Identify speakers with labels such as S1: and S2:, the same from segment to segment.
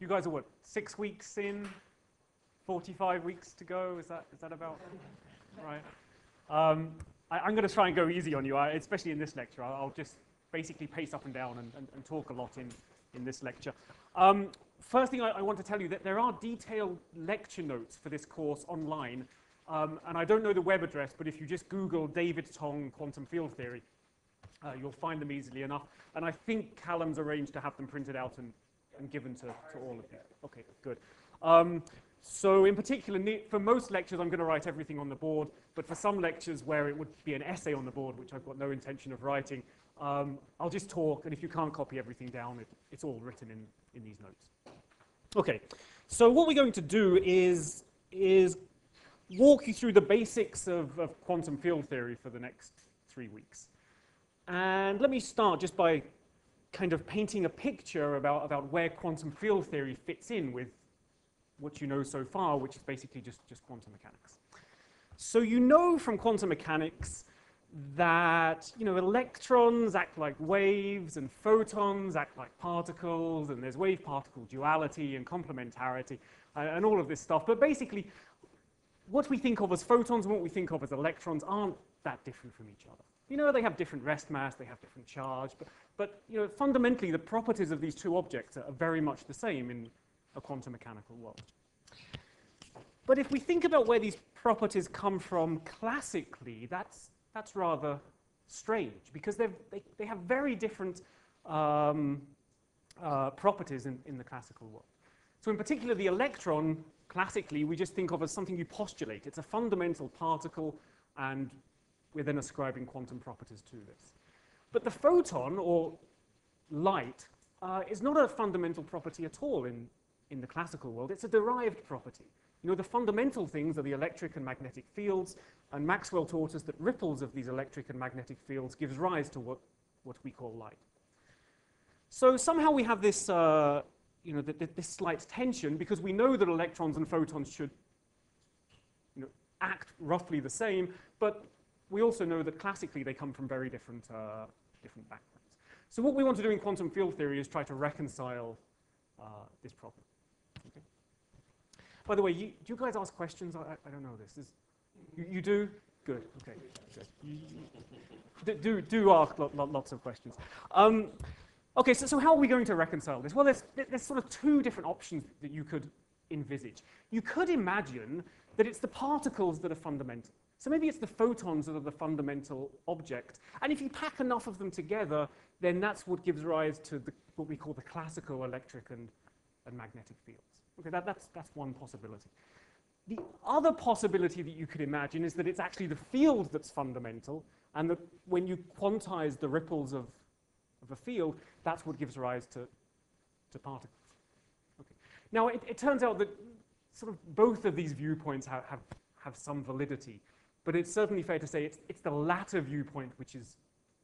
S1: You guys are what, six weeks in? 45 weeks to go? Is that, is that about right? Um, I, am going to try and go easy on you, I, especially in this lecture. I'll, I'll, just basically pace up and down and, and, and talk a lot in, in this lecture. Um, first thing I, I, want to tell you that there are detailed lecture notes for this course online. Um, and I don't know the web address, but if you just Google David Tong quantum field theory, uh, you'll find them easily enough. And I think Callum's arranged to have them printed out and, and given to, to all of you. Okay, good. Um, so in particular, for most lectures, I'm going to write everything on the board, but for some lectures where it would be an essay on the board, which I've got no intention of writing, um, I'll just talk, and if you can't copy everything down, it, it's all written in, in these notes. Okay, so what we're going to do is, is walk you through the basics of, of quantum field theory for the next three weeks. And let me start just by kind of painting a picture about, about where quantum field theory fits in with what you know so far, which is basically just, just quantum mechanics. So you know from quantum mechanics that you know electrons act like waves and photons act like particles and there's wave-particle duality and complementarity uh, and all of this stuff. But basically, what we think of as photons and what we think of as electrons aren't that different from each other. You know, they have different rest mass, they have different charge, but, but you know, fundamentally the properties of these two objects are very much the same in a quantum mechanical world. But if we think about where these properties come from classically, that's, that's rather strange because they, they have very different um, uh, properties in, in the classical world. So in particular, the electron, classically, we just think of as something you postulate. It's a fundamental particle, and we're then ascribing quantum properties to this. But the photon, or light, uh, is not a fundamental property at all in, in the classical world. It's a derived property. You know, the fundamental things are the electric and magnetic fields, and Maxwell taught us that ripples of these electric and magnetic fields gives rise to what, what we call light. So somehow we have this, uh, you know, th th this slight tension because we know that electrons and photons should you know, act roughly the same, but we also know that classically they come from very different, uh, different backgrounds. So what we want to do in quantum field theory is try to reconcile uh, this problem. By the way, you, do you guys ask questions? I, I don't know this. Is, you, you, do? Good. Okay. Good. Do, do ask lo, lo, lots of questions. Um, okay, so, so how are we going to reconcile this? Well, there's, there's sort of two different options that you could envisage. You could imagine that it's the particles that are fundamental. So maybe it's the photons that are the fundamental object. And if you pack enough of them together, then that's what gives rise to the, what we call the classical electric and, and magnetic fields. Okay, that, that's, that's one possibility. The other possibility that you could imagine is that it's actually the field that's fundamental, and that when you quantize the ripples of, of a field, that's what gives rise to, to particles. Okay. Now, it, it turns out that sort of both of these viewpoints have, have, have some validity, but it's certainly fair to say it's, it's the latter viewpoint which is,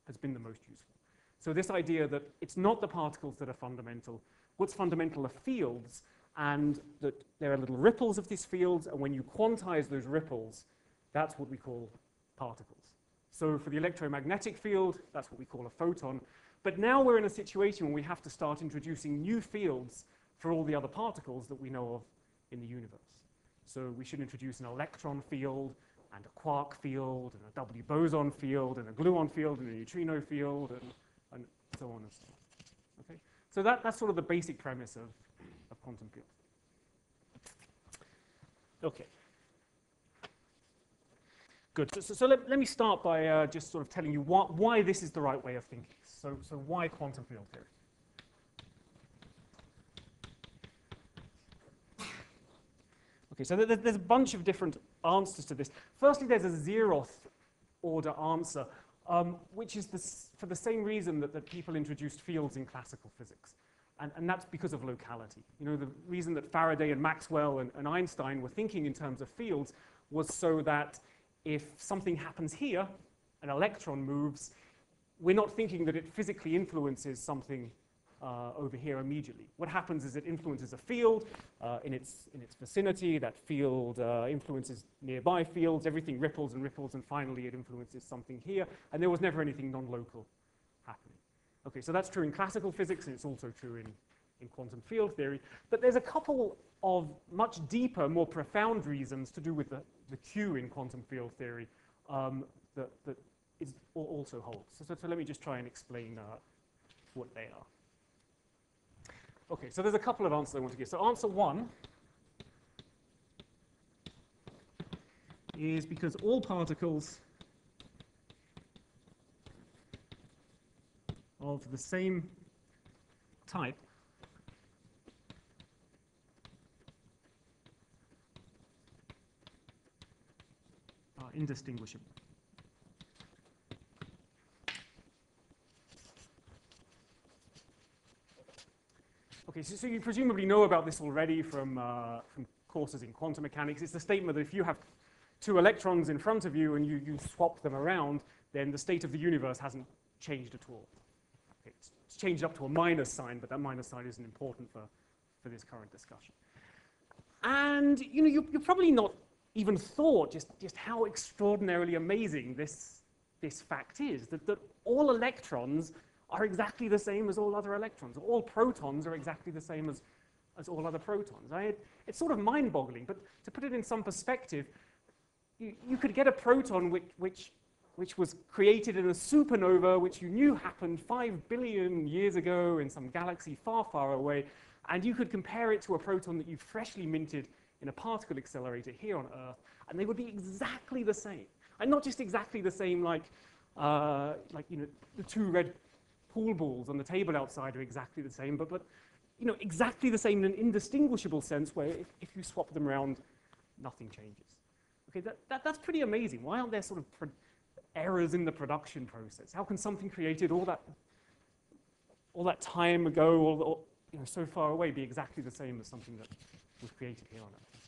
S1: has been the most useful. So this idea that it's not the particles that are fundamental, what's fundamental are fields, and that there are little ripples of these fields, and when you quantize those ripples, that's what we call particles. So for the electromagnetic field, that's what we call a photon. But now we're in a situation where we have to start introducing new fields for all the other particles that we know of in the universe. So we should introduce an electron field, and a quark field, and a W boson field, and a gluon field, and a neutrino field, and, and so on and so on. Okay? So that, that's sort of the basic premise of of quantum field. Okay. Good. So, so, so let, let, me start by uh, just sort of telling you why, why this is the right way of thinking. So, so why quantum field theory? Okay, so there, there's a bunch of different answers to this. Firstly, there's a zeroth order answer, um, which is for the same reason that, that people introduced fields in classical physics. And, and, that's because of locality. You know, the reason that Faraday and Maxwell and, and, Einstein were thinking in terms of fields was so that if something happens here, an electron moves, we're not thinking that it physically influences something uh, over here immediately. What happens is it influences a field uh, in, its, in its vicinity, that field uh, influences nearby fields, everything ripples and ripples, and finally it influences something here, and there was never anything non-local happening. Okay, so that's true in classical physics, and it's also true in, in quantum field theory. But there's a couple of much deeper, more profound reasons to do with the, the Q in quantum field theory um, that, that is, also holds. So, so, so, let me just try and explain uh, what they are. Okay, so there's a couple of answers I want to give. So answer one is because all particles of the same type are indistinguishable. Okay, so, so, you presumably know about this already from, uh, from courses in quantum mechanics. It's the statement that if you have two electrons in front of you and you, you swap them around, then the state of the universe hasn't changed at all. It's, changed up to a minus sign, but that minus sign isn't important for, for this current discussion. And you know, you, you probably not even thought just, just how extraordinarily amazing this, this fact is, that, that all electrons are exactly the same as all other electrons. All protons are exactly the same as, as all other protons. I, it's sort of mind-boggling, but to put it in some perspective, you, you could get a proton which, which, which was created in a supernova, which you knew happened five billion years ago in some galaxy far, far away, and you could compare it to a proton that you freshly minted in a particle accelerator here on Earth, and they would be exactly the same. And not just exactly the same like, uh, like you know, the two red pool balls on the table outside are exactly the same, but, but you know, exactly the same in an indistinguishable sense where if, if you swap them around, nothing changes. Okay, that, that, that's pretty amazing. Why aren't there sort of errors in the production process? How can something created all that, all that time ago, or you know, so far away, be exactly the same as something that was created here on Earth?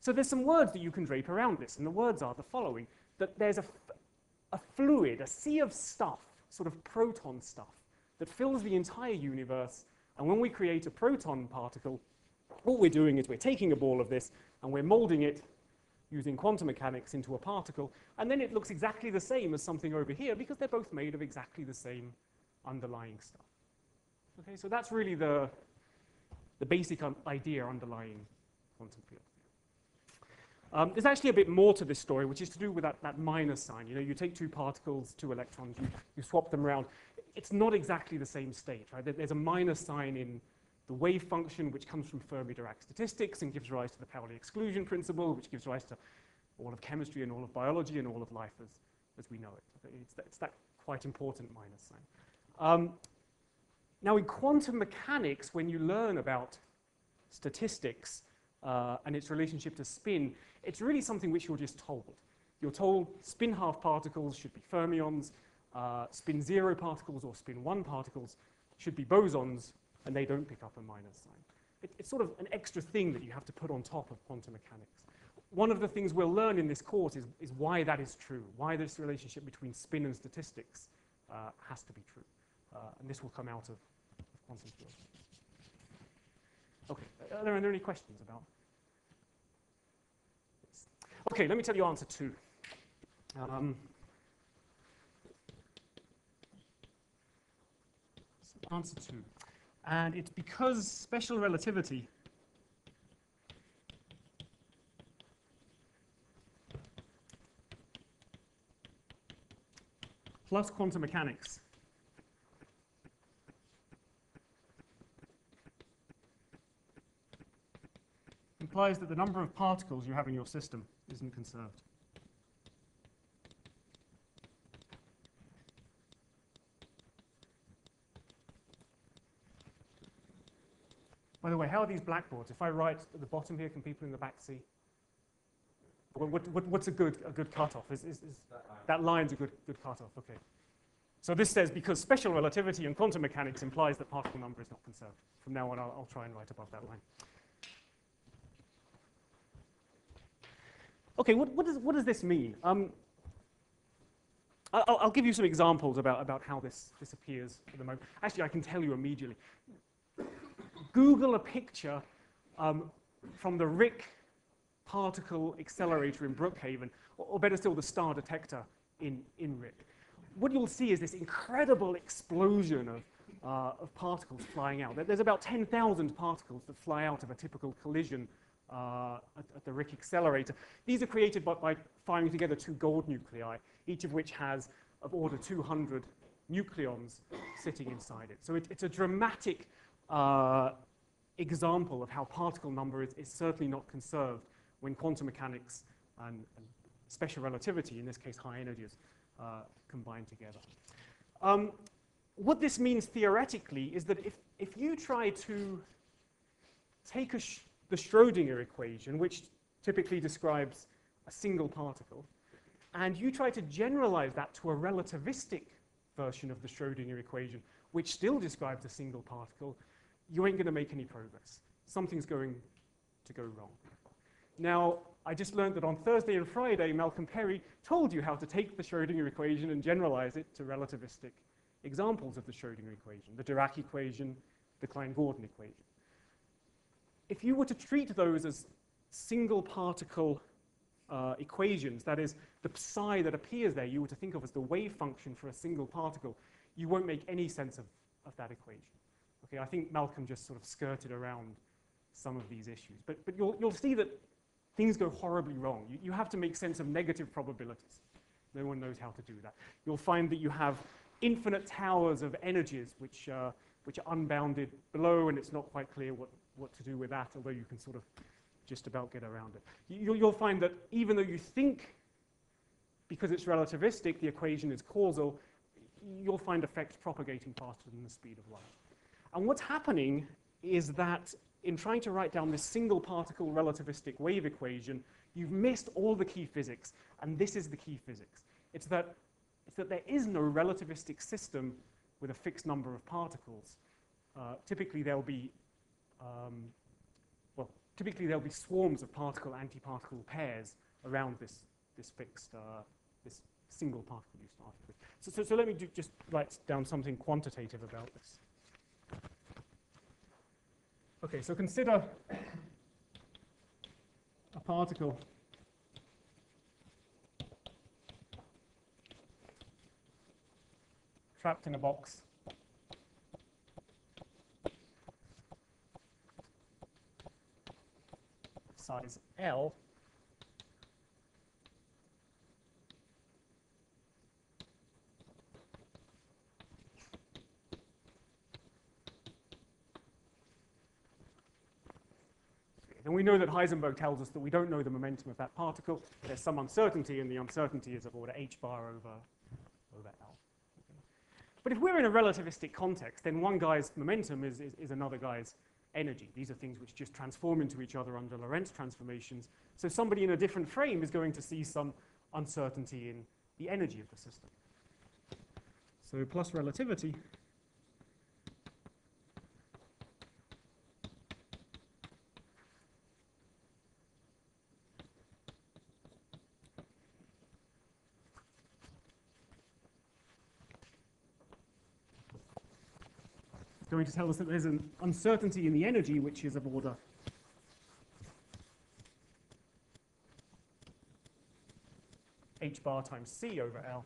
S1: So there's some words that you can drape around this, and the words are the following, that there's a, a fluid, a sea of stuff, sort of proton stuff, that fills the entire universe, and when we create a proton particle, what we're doing is we're taking a ball of this, and we're molding it using quantum mechanics into a particle, and then it looks exactly the same as something over here because they're both made of exactly the same underlying stuff. Okay, so that's really the, the basic idea underlying quantum field. Um, there's actually a bit more to this story, which is to do with that, that minus sign. You know, you take two particles, two electrons, you, you swap them around. It's not exactly the same state, right? There's a minus sign in the wave function, which comes from Fermi-Dirac statistics and gives rise to the Pauli exclusion principle, which gives rise to all of chemistry and all of biology and all of life as, as we know it. It's that, it's that quite important minus sign. Um, now, in quantum mechanics, when you learn about statistics uh, and its relationship to spin, it's really something which you're just told. You're told spin half particles should be fermions, uh, spin zero particles or spin one particles should be bosons, and they don't pick up a minus sign. It, it's sort of an extra thing that you have to put on top of quantum mechanics. One of the things we'll learn in this course is, is why that is true, why this relationship between spin and statistics uh, has to be true. Uh, and this will come out of, of quantum field. Okay, are there, are there any questions about? Okay, let me tell you answer two. Um, answer two. And it's because special relativity plus quantum mechanics implies that the number of particles you have in your system isn't conserved. By the way, how are these blackboards? If I write at the bottom here, can people in the back see? What, what, what's a good, a good cutoff? Is, is, is that, line. that line's a good, good cutoff, okay. So this says because special relativity and quantum mechanics implies that particle number is not conserved. From now on, I'll, I'll try and write above that line. Okay, what, what, does, what does this mean? Um, I'll, I'll, give you some examples about, about how this, this appears at the moment. Actually, I can tell you immediately. Google a picture um, from the RHIC particle accelerator in Brookhaven, or, better still, the STAR detector in, in RHIC. What you'll see is this incredible explosion of, uh, of particles flying out. There's about 10,000 particles that fly out of a typical collision uh, at, at the RHIC accelerator. These are created by, by firing together two gold nuclei, each of which has of order 200 nucleons sitting inside it. So it, it's a dramatic uh, example of how particle number is, is certainly not conserved when quantum mechanics and, and special relativity, in this case high energies, uh, combine together. Um, what this means theoretically is that if, if you try to take sh the Schrodinger equation, which typically describes a single particle, and you try to generalize that to a relativistic version of the Schrodinger equation, which still describes a single particle, you ain't going to make any progress. Something's going to go wrong. Now, I just learned that on Thursday and Friday, Malcolm Perry told you how to take the Schrodinger equation and generalize it to relativistic examples of the Schrodinger equation, the Dirac equation, the Klein-Gordon equation if you were to treat those as single particle uh, equations, that is, the psi that appears there, you were to think of as the wave function for a single particle, you won't make any sense of, of that equation. Okay, I think Malcolm just sort of skirted around some of these issues. But, but you'll, you'll see that things go horribly wrong. You, you have to make sense of negative probabilities. No one knows how to do that. You'll find that you have infinite towers of energies which, uh, which are unbounded below, and it's not quite clear what, what to do with that, although you can sort of just about get around it. You, you'll find that even though you think, because it's relativistic, the equation is causal, you'll find effects propagating faster than the speed of light. And what's happening is that in trying to write down this single particle relativistic wave equation, you've missed all the key physics, and this is the key physics. It's that, it's that there is no relativistic system with a fixed number of particles. Uh, typically, there'll be um, well, typically there'll be swarms of particle-antiparticle pairs around this, this fixed, uh, this single particle you started with. So, so, so let me just write down something quantitative about this. Okay, so consider a particle trapped in a box. Size L, And we know that Heisenberg tells us that we don't know the momentum of that particle. There's some uncertainty, and the uncertainty is of order h bar over, over L. But if we're in a relativistic context, then one guy's momentum is, is, is another guy's energy. These are things which just transform into each other under Lorentz transformations. So somebody in a different frame is going to see some uncertainty in the energy of the system. So plus relativity going to tell us that there's an uncertainty in the energy which is of order h bar times c over L.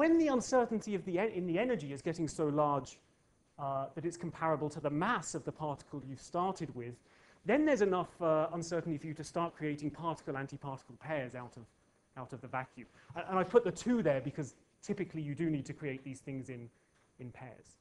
S1: when the uncertainty of the in the energy is getting so large uh, that it's comparable to the mass of the particle you started with, then there's enough uh, uncertainty for you to start creating particle-antiparticle pairs out of, out of the vacuum. And, and I put the two there because typically you do need to create these things in, in pairs.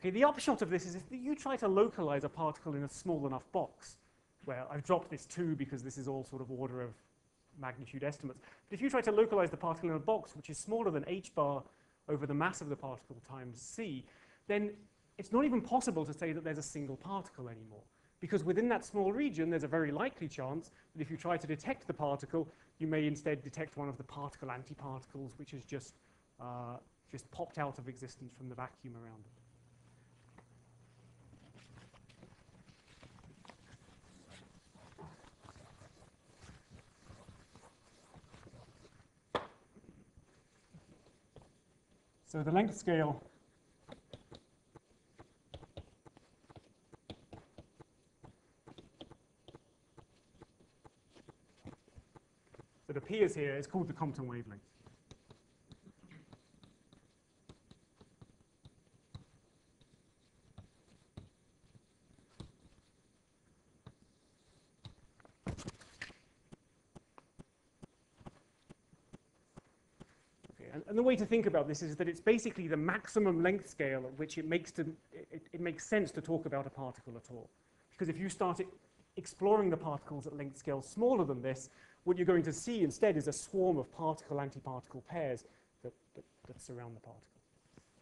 S1: Okay, the upshot of this is if you try to localize a particle in a small enough box, where I've dropped this 2 because this is all sort of order of magnitude estimates. But if you try to localize the particle in a box which is smaller than h bar over the mass of the particle times c, then it's not even possible to say that there's a single particle anymore. Because within that small region, there's a very likely chance that if you try to detect the particle, you may instead detect one of the particle antiparticles, which has just, uh, just popped out of existence from the vacuum around it. So the length scale that appears here is called the Compton wavelength. And, and, the way to think about this is that it's basically the maximum length scale at which it makes, to, it, it makes sense to talk about a particle at all. Because if you start exploring the particles at length scales smaller than this, what you're going to see instead is a swarm of particle-antiparticle pairs that, that, that, surround the particle.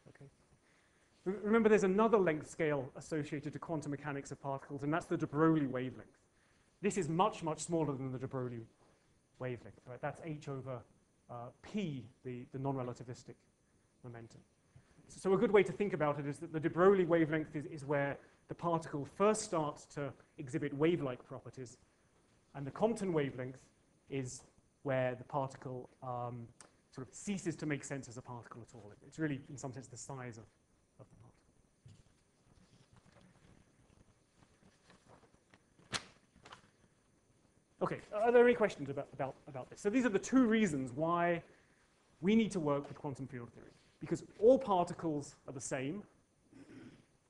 S1: Okay? Remember, there's another length scale associated to quantum mechanics of particles, and that's the de Broglie wavelength. This is much, much smaller than the de Broglie wavelength. Right? That's h over p, the, the non-relativistic momentum. So, a good way to think about it is that the de Broglie wavelength is, is where the particle first starts to exhibit wave-like properties, and the Compton wavelength is where the particle um, sort of ceases to make sense as a particle at all. It's really, in some sense, the size of, of the particle. Okay, are there any questions about, about, about this? So these are the two reasons why we need to work with quantum field theory. Because all particles are the same,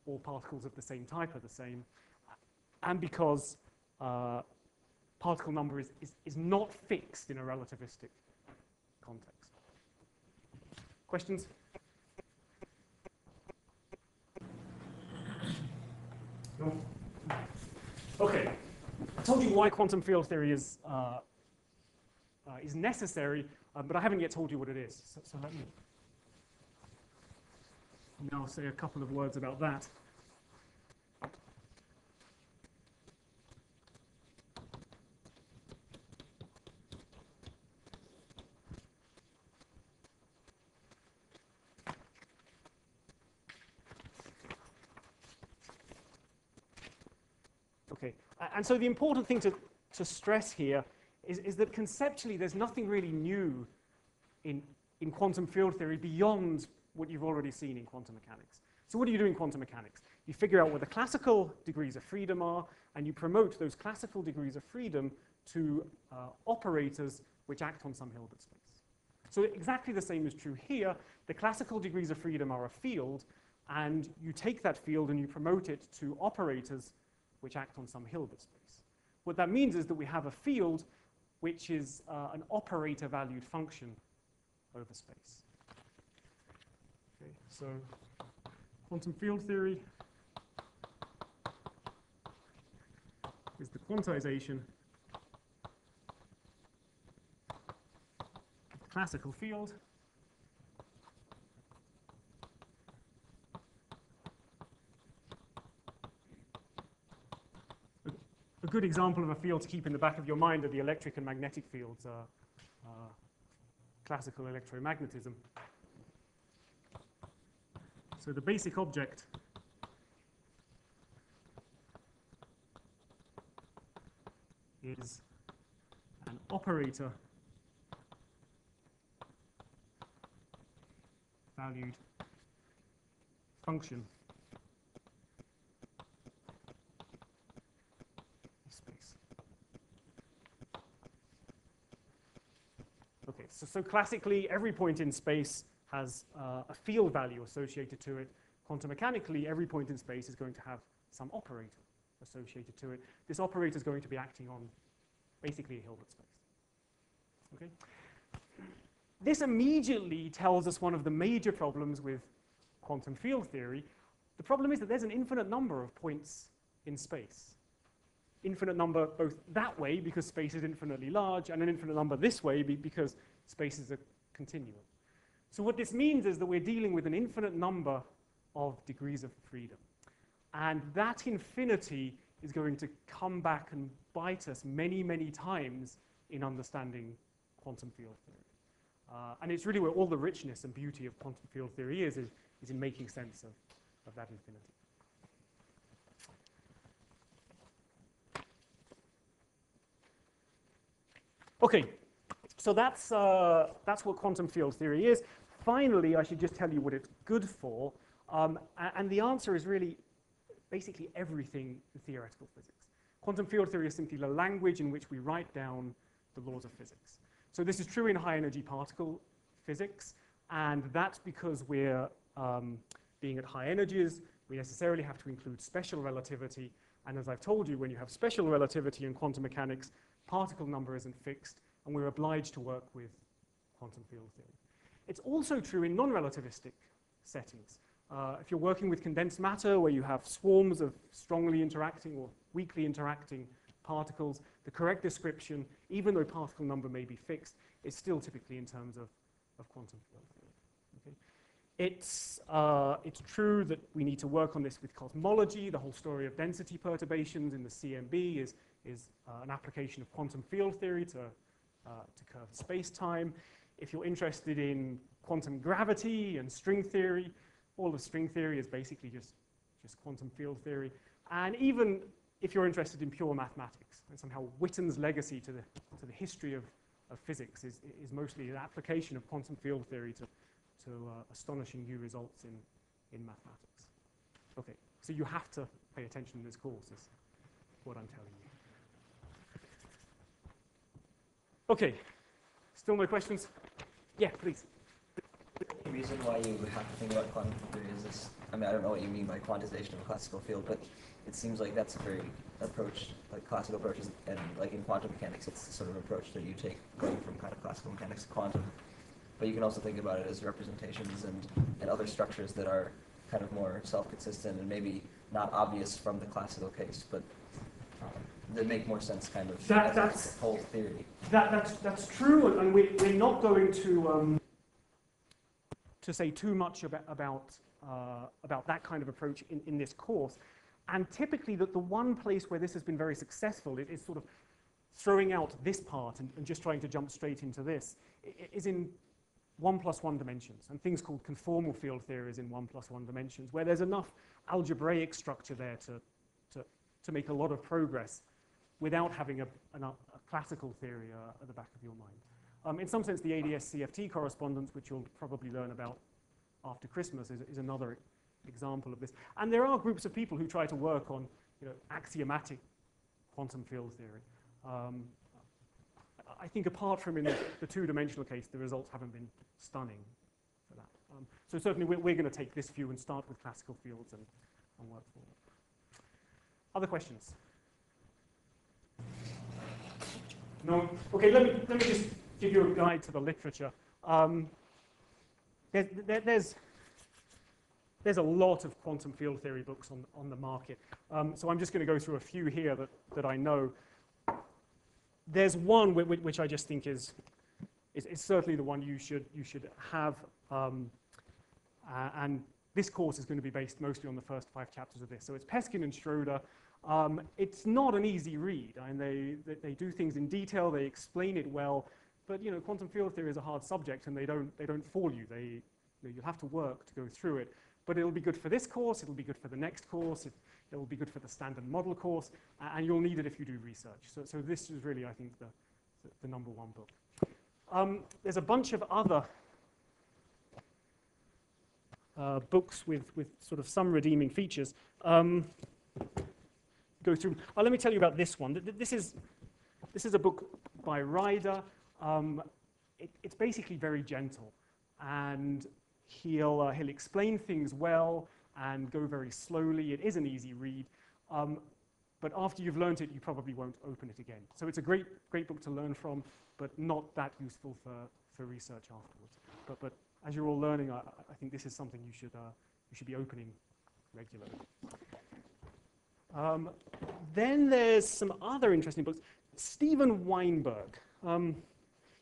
S1: all particles of the same type are the same, and because uh, particle number is, is, is not fixed in a relativistic context. Questions? No? Okay. I told you why quantum field theory is, uh, uh, is necessary, uh, but I haven't yet told you what it is. So, so let me now say a couple of words about that. And so the important thing to, to stress here is, is that conceptually there's nothing really new in, in quantum field theory beyond what you've already seen in quantum mechanics. So what do you do in quantum mechanics? You figure out what the classical degrees of freedom are, and you promote those classical degrees of freedom to uh, operators which act on some Hilbert space. So exactly the same is true here. The classical degrees of freedom are a field, and you take that field and you promote it to operators which act on some Hilbert space. What that means is that we have a field which is uh, an operator-valued function over space. Okay, so quantum field theory is the quantization of the classical field good example of a field to keep in the back of your mind are the electric and magnetic fields, uh, uh, classical electromagnetism. So the basic object is an operator valued function So, classically, every point in space has uh, a field value associated to it. Quantum mechanically, every point in space is going to have some operator associated to it. This operator is going to be acting on basically a Hilbert space. Okay? This immediately tells us one of the major problems with quantum field theory, The problem is that there's an infinite number of points in space. Infinite number both that way because space is infinitely large and an infinite number this way because space is a continuum. So what this means is that we're dealing with an infinite number of degrees of freedom. And that infinity is going to come back and bite us many, many times in understanding quantum field theory. Uh, and it's really where all the richness and beauty of quantum field theory is, is, is in making sense of, of that infinity. Okay, so that's, uh, that's what quantum field theory is. Finally, I should just tell you what it's good for. Um, and the answer is really basically everything in theoretical physics. Quantum field theory is simply the language in which we write down the laws of physics. So this is true in high energy particle physics, and that's because we're um, being at high energies, we necessarily have to include special relativity, and as I've told you, when you have special relativity in quantum mechanics, particle number isn't fixed, and we're obliged to work with quantum field theory. It's also true in non-relativistic settings. Uh, if you're working with condensed matter, where you have swarms of strongly interacting or weakly interacting particles, the correct description, even though particle number may be fixed, is still typically in terms of, of quantum field theory. Okay? It's, uh, it's true that we need to work on this with cosmology. The whole story of density perturbations in the CMB is, is uh, an application of quantum field theory to, to curved space-time. If you're interested in quantum gravity and string theory, all of string theory is basically just, just quantum field theory. And even if you're interested in pure mathematics, and somehow Witten's legacy to the, to the history of, of physics is, is mostly an application of quantum field theory to, to uh, astonishing new results in, in mathematics. Okay, so you have to pay attention in this course, is what I'm telling you. Okay, still no questions? Yeah, please
S2: the reason why you have to think about quantum theory is this. I mean, I don't know what you mean by quantization of a classical field, but it seems like that's a very approach, like classical approaches, and like in quantum mechanics, it's the sort of approach that you take going from kind of classical mechanics to quantum. But you can also think about it as representations and, and other structures that are kind of more self-consistent and maybe not obvious from the classical case, but that make more sense kind of
S1: that, that's,
S2: whole theory.
S1: That, that's, that's true, and we, we're not going to um, to say too much about, about, uh, about that kind of approach in, in this course. And typically, the, the one place where this has been very successful is, is sort of throwing out this part and, and, just trying to jump straight into this, is in one plus one dimensions, and things called conformal field theories in one plus one dimensions, where there's enough algebraic structure there to, to, to make a lot of progress without having a, a, a classical theory uh, at the back of your mind. Um, in some sense, the ADS-CFT correspondence, which you'll probably learn about after Christmas, is, is another example of this. And there are groups of people who try to work on you know, axiomatic quantum field theory. Um, I think apart from in the, the two-dimensional case, the results haven't been stunning for that. Um, so certainly we're, we're going to take this view and start with classical fields and, and work forward. Other questions? No? Okay, let me, let me just give you a guide to the literature. Um, there, there, there's, there's a lot of quantum field theory books on, on the market. Um, so I'm just going to go through a few here that, that I know. There's one which, which I just think is, is, is, certainly the one you should, you should have. Um, uh, and this course is going to be based mostly on the first five chapters of this. So it's Peskin and Schroeder. Um, it's not an easy read. I mean, they, they, do things in detail, they explain it well, but you know, quantum field theory is a hard subject, and they don't they don't fool you. They you you'll have to work to go through it. But it'll be good for this course. It'll be good for the next course. It will be good for the standard model course, and you'll need it if you do research. So, so this is really, I think, the, the, the number one book. Um, there's a bunch of other uh, books with, with sort of some redeeming features. Um, go through. Oh, let me tell you about this one. This is, this is a book by Ryder. Um, it, it's basically very gentle, and he'll, uh, he'll explain things well and go very slowly. It is an easy read, um, but after you've learned it, you probably won't open it again. So it's a great, great book to learn from, but not that useful for, for research afterwards. But, but as you're all learning, I, I think this is something you should, uh, you should be opening regularly. Um, then there's some other interesting books. Steven Weinberg. Um,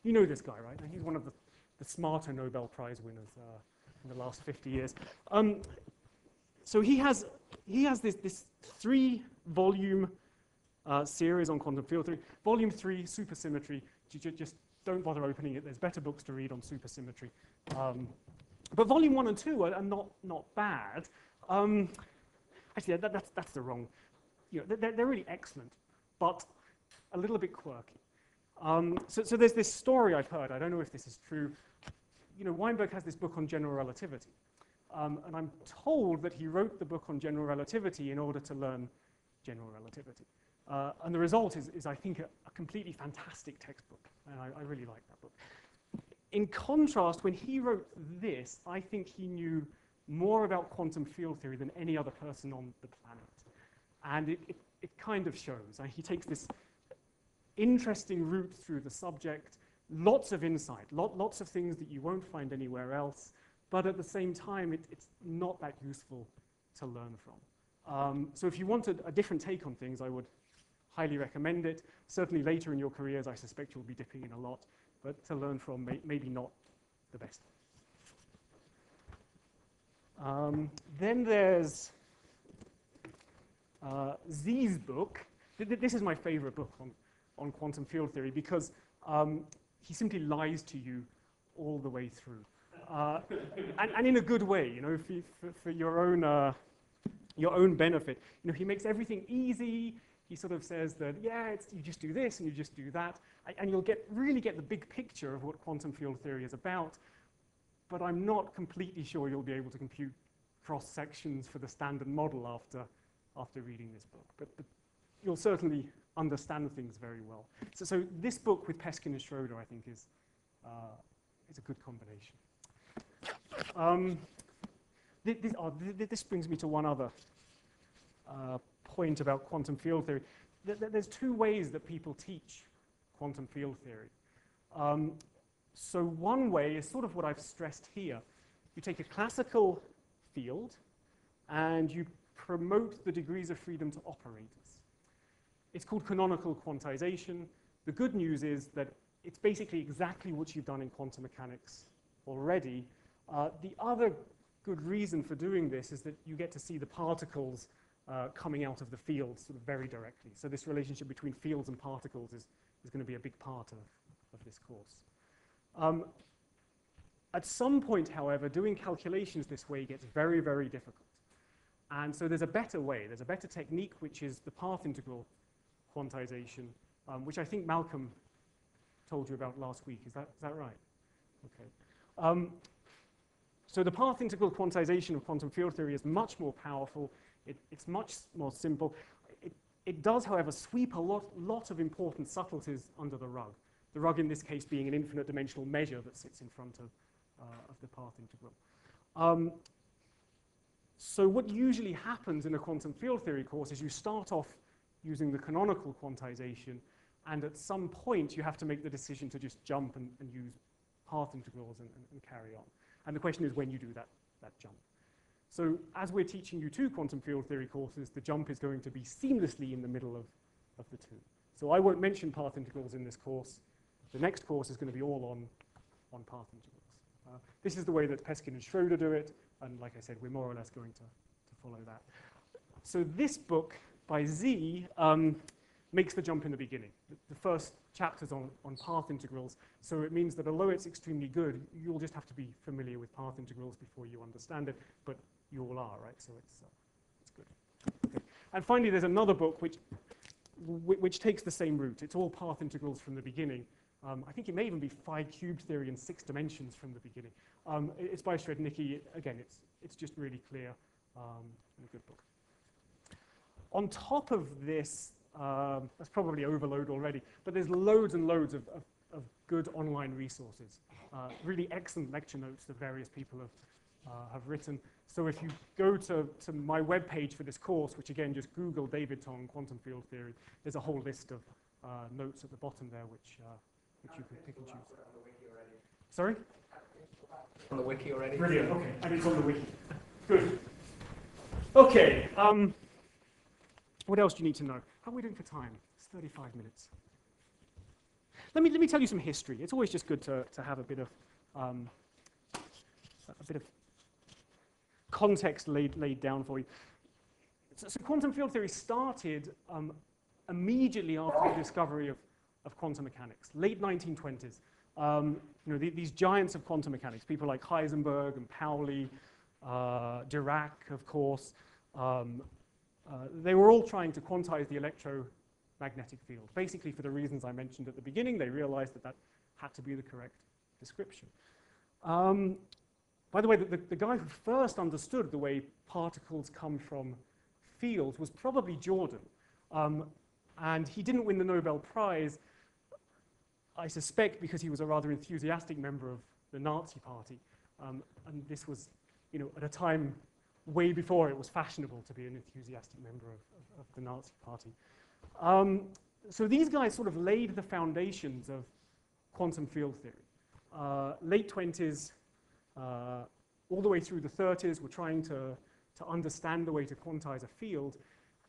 S1: you know this guy, right? He's one of the, the smarter Nobel Prize winners uh, in the last 50 years. Um, so he has, he has this, this three volume uh, series on quantum field theory. Volume three, supersymmetry. Just don't bother opening it. There's better books to read on supersymmetry. Um, but volume one and two are, are not, not bad. Actually, that, that's, that's the wrong. You know, they're, they're really excellent, but a little bit quirky. Um, so, so there's this story I've heard. I don't know if this is true. You know, Weinberg has this book on general relativity. Um, and I'm told that he wrote the book on general relativity in order to learn general relativity. Uh, and the result is, is I think, a, a completely fantastic textbook. And I, I, really like that book. In contrast, when he wrote this, I think he knew more about quantum field theory than any other person on the planet. And it, it, it kind of shows. Uh, he takes this interesting route through the subject, lots of insight, lot, lots of things that you won't find anywhere else, but at the same time, it, it's not that useful to learn from. Um, so if you wanted a different take on things, I would highly recommend it. Certainly later in your careers, I suspect you'll be dipping in a lot, but to learn from, may, maybe not the best. Um, then there's uh, Zee's book. This is my favorite book on, on quantum field theory because um, he simply lies to you all the way through. Uh, and, and, in a good way, you know, for, for, for your, own, uh, your own benefit. You know, he makes everything easy. He sort of says that, yeah, you just do this and you just do that. And you'll get, really get the big picture of what quantum field theory is about. But I'm not completely sure you'll be able to compute cross sections for the standard model after, after reading this book. But, but you'll certainly understand things very well. So, so this book with Peskin and Schroeder, I think, is, uh, is a good combination. Um, this, this, oh, this, brings me to one other uh, point about quantum field theory. There's two ways that people teach quantum field theory. Um, so one way is sort of what I've stressed here. You take a classical field and you promote the degrees of freedom to operators. It's called canonical quantization. The good news is that it's basically exactly what you've done in quantum mechanics already. Uh, the other good reason for doing this is that you get to see the particles uh, coming out of the field sort of very directly. So this relationship between fields and particles is, is going to be a big part of, of this course. Um, at some point, however, doing calculations this way gets very, very difficult. And so there's a better way. There's a better technique, which is the path integral quantization, um, which I think Malcolm told you about last week. Is that, is that right? Okay. Um, so the path integral quantization of quantum field theory is much more powerful. It, it's much more simple. It, it does, however, sweep a lot, lot of important subtleties under the rug. The rug in this case being an infinite dimensional measure that sits in front of, uh, of the path integral. Um, so what usually happens in a quantum field theory course is you start off using the canonical quantization, and at some point you have to make the decision to just jump and, and use path integrals and, and, and, carry on. And the question is when you do that, that jump. So as we're teaching you two quantum field theory courses, the jump is going to be seamlessly in the middle of, of the two. So I won't mention path integrals in this course. The next course is going to be all on, on path integrals. Uh, this is the way that Peskin and Schroeder do it, and like I said, we're more or less going to, to follow that. So this book by Zee um, makes the jump in the beginning. The, the first chapter's on, on path integrals, so it means that although it's extremely good, you'll just have to be familiar with path integrals before you understand it, but you all are, right? So it's, uh, it's good. Okay. And finally, there's another book which, which takes the same route. It's all path integrals from the beginning. Um, I think it may even be phi cubed theory in six dimensions from the beginning. Um, it's by Srednicki. Again, it's, it's just really clear um, and a good book. On top of this, um, that's probably overload already, but there's loads and loads of, of, of good online resources. Uh, really excellent lecture notes that various people have, uh, have written. So if you go to, to my webpage for this course, which again, just Google David Tong quantum field theory, there's a whole list of uh, notes at the bottom there which, uh, which you can pick and choose. Sorry?
S3: On the wiki already?
S1: Brilliant, okay, and it's on the wiki. Good. Okay. Um, what else do you need to know? How are we doing for time? It's 35 minutes. Let me, let me tell you some history. It's always just good to, to have a bit of, um, a bit of context laid, laid down for you. So, so quantum field theory started um, immediately after the discovery of, of quantum mechanics, late 1920s. Um, you know, the, these giants of quantum mechanics, people like Heisenberg and Pauli, uh, Dirac, of course, um, uh, they were all trying to quantize the electromagnetic field. Basically, for the reasons I mentioned at the beginning, they realized that that had to be the correct description. Um, by the way, the, the, guy who first understood the way particles come from fields was probably Jordan. Um, and he didn't win the Nobel Prize, I suspect because he was a rather enthusiastic member of the Nazi Party. Um, and this was, you know, at a time way before it was fashionable to be an enthusiastic member of, of, of the Nazi Party. Um, so these guys sort of laid the foundations of quantum field theory. Uh, late 20s, uh, all the way through the 30s, were trying to, to understand the way to quantize a field.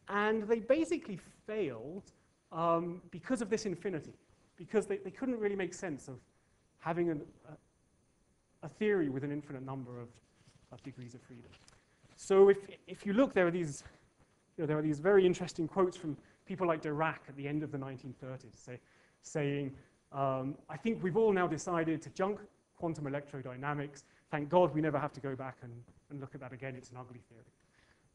S1: And they basically failed um, because of this infinity, because they, they couldn't really make sense of having an, a, a, theory with an infinite number of, of degrees of freedom. So if, if you look, there are these, you know, there are these very interesting quotes from people like Dirac at the end of the 1930s say, saying, um, I think we've all now decided to junk quantum electrodynamics. Thank God we never have to go back and, and look at that again. It's an ugly theory.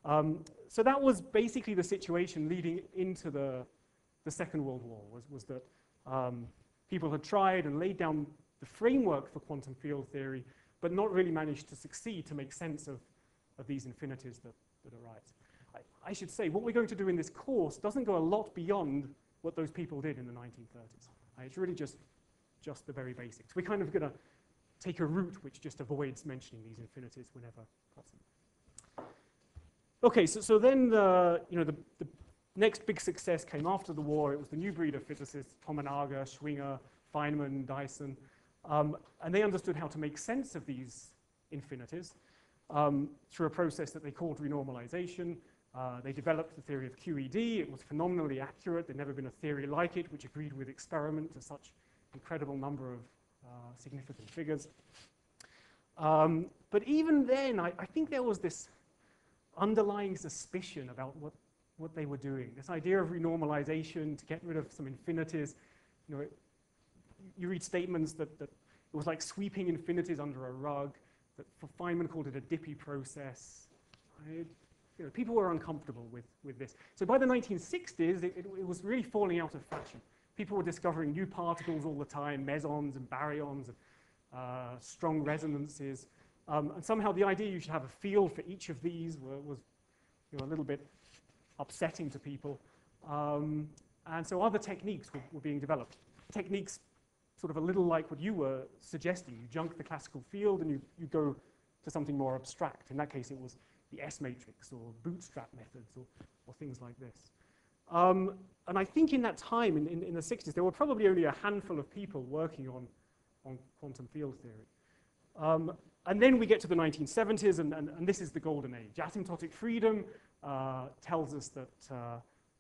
S1: Um, so that was basically the situation leading into the, the Second World War, was, was that um, people had tried and laid down the framework for quantum field theory, but not really managed to succeed to make sense of of these infinities that, that arise. I, I should say, what we're going to do in this course doesn't go a lot beyond what those people did in the 1930s. Uh, it's really just, just the very basics. We're kind of going to take a route which just avoids mentioning these infinities whenever possible. Okay, so, so then the, you know, the, the next big success came after the war. It was the new breed of physicists, Tomonaga, Schwinger, Feynman, Dyson. Um, and they understood how to make sense of these infinities um, through a process that they called renormalization. Uh, they developed the theory of QED. It was phenomenally accurate. There'd never been a theory like it, which agreed with experiment to such incredible number of uh, significant figures. Um, but even then, I, I, think there was this underlying suspicion about what, what they were doing. This idea of renormalization to get rid of some infinities. You know, it, you read statements that, that it was like sweeping infinities under a rug that Feynman called it a dippy process. I, you know, people were uncomfortable with, with this. So by the 1960s, it, it, it, was really falling out of fashion. People were discovering new particles all the time, mesons and baryons, and, uh, strong resonances. Um, and somehow the idea you should have a field for each of these were, was you know, a little bit upsetting to people. Um, and so other techniques were, were being developed. Techniques sort of a little like what you were suggesting. You junk the classical field and you, you go to something more abstract. In that case, it was the S matrix or bootstrap methods or, or things like this. Um, and I think in that time, in, in, in, the 60s, there were probably only a handful of people working on, on quantum field theory. Um, and then we get to the 1970s, and, and, and, this is the golden age. Asymptotic freedom uh, tells us that, uh,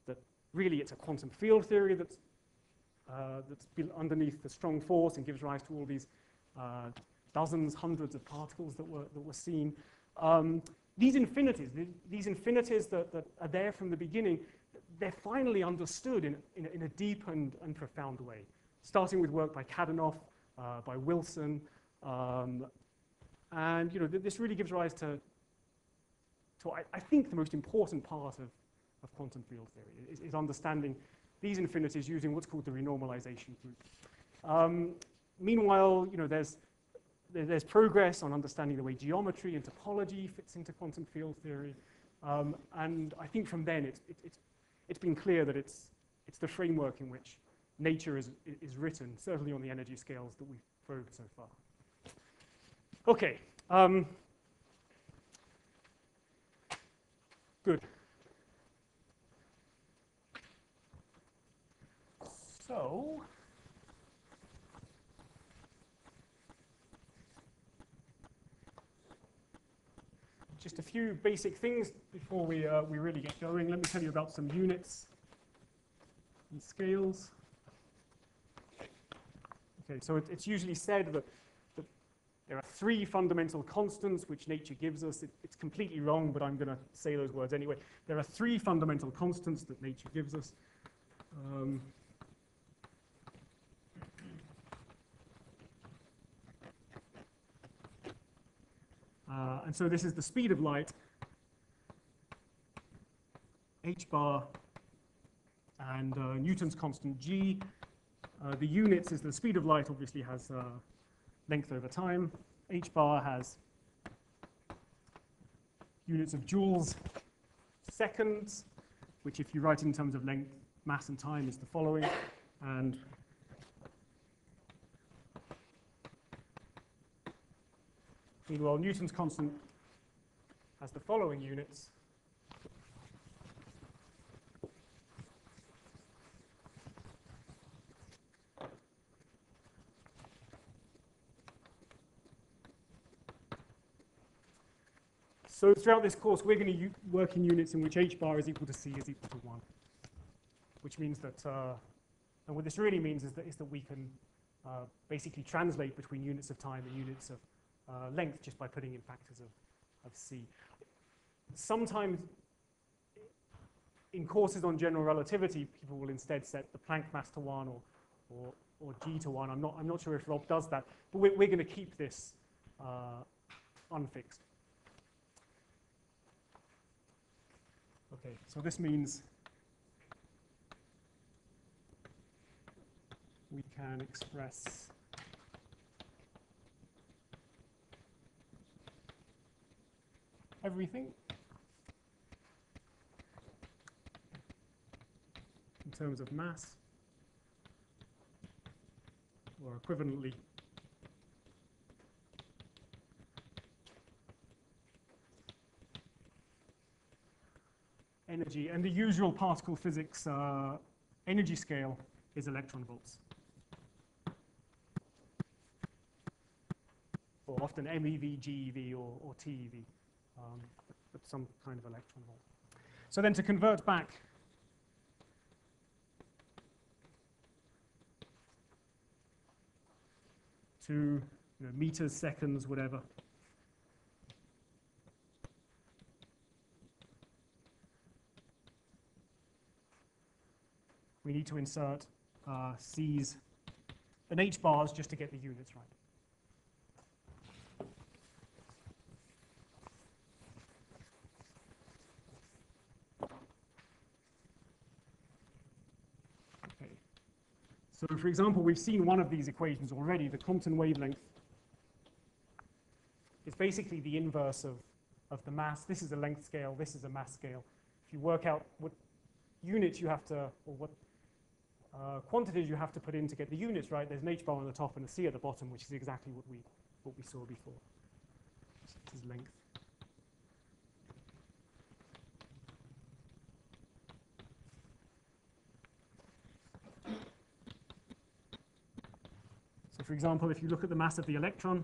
S1: that really it's a quantum field theory that's uh, that's underneath the strong force and gives rise to all these uh, dozens, hundreds of particles that were, that were seen. Um, these infinities, these infinities that, that are there from the beginning, they're finally understood in, in, in a deep and, and profound way, starting with work by Kadanoff, uh, by Wilson, um, and you know, th this really gives rise to, to I, I, think, the most important part of, of quantum field theory, is, is understanding these infinities using what's called the renormalization group. Um, meanwhile, you know, there's, there's progress on understanding the way geometry and topology fits into quantum field theory. Um, and I think from then it's, it, it's, it's been clear that it's, it's the framework in which nature is, is written, certainly on the energy scales that we've probed so far. Okay. Um, good. So, just a few basic things before we, uh, we really get going. Let me tell you about some units and scales. Okay, so it, it's usually said that, that there are three fundamental constants which nature gives us. It, it's completely wrong, but I'm going to say those words anyway. There are three fundamental constants that nature gives us. Um, Uh, and so this is the speed of light, h bar, and uh, Newton's constant g. Uh, the units is the speed of light obviously has uh, length over time. h bar has units of joules seconds, which if you write in terms of length, mass, and time is the following. And Meanwhile, Newton's constant has the following units. So throughout this course, we're going to work in units in which h bar is equal to c is equal to 1, which means that, uh, and what this really means is that, is that we can uh, basically translate between units of time and units of uh, length just by putting in factors of, of c. Sometimes in courses on general relativity, people will instead set the Planck mass to 1 or, or, or g to 1. I'm not, I'm not sure if Rob does that, but we're, we're going to keep this uh, unfixed. Okay, so this means we can express everything in terms of mass or equivalently energy and the usual particle physics uh, energy scale is electron volts or often MeV, GeV or, or TeV um, but some kind of electron volt. So then to convert back to you know, meters, seconds, whatever. We need to insert uh, C's and H bars just to get the units right. So for example, we've seen one of these equations already, the Compton wavelength is basically the inverse of, of the mass. This is a length scale, this is a mass scale. If you work out what units you have to, or what uh, quantities you have to put in to get the units right, there's an h bar on the top and a c at the bottom, which is exactly what we, what we saw before. This is length. So for example, if you look at the mass of the electron,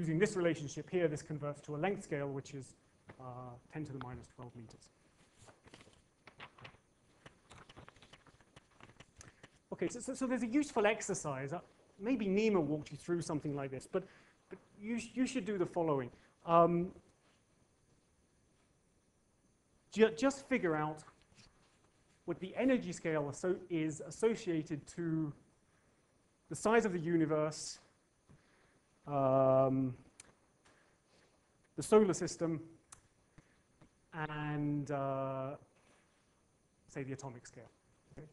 S1: using this relationship here, this converts to a length scale, which is uh, 10 to the minus 12 meters. Okay, so, so, so there's a useful exercise. Uh, maybe Nima walked you through something like this, but, but you, sh you should do the following. Um, ju just figure out what the energy scale is associated to the size of the universe, um, the solar system, and uh, say the atomic scale. Okay.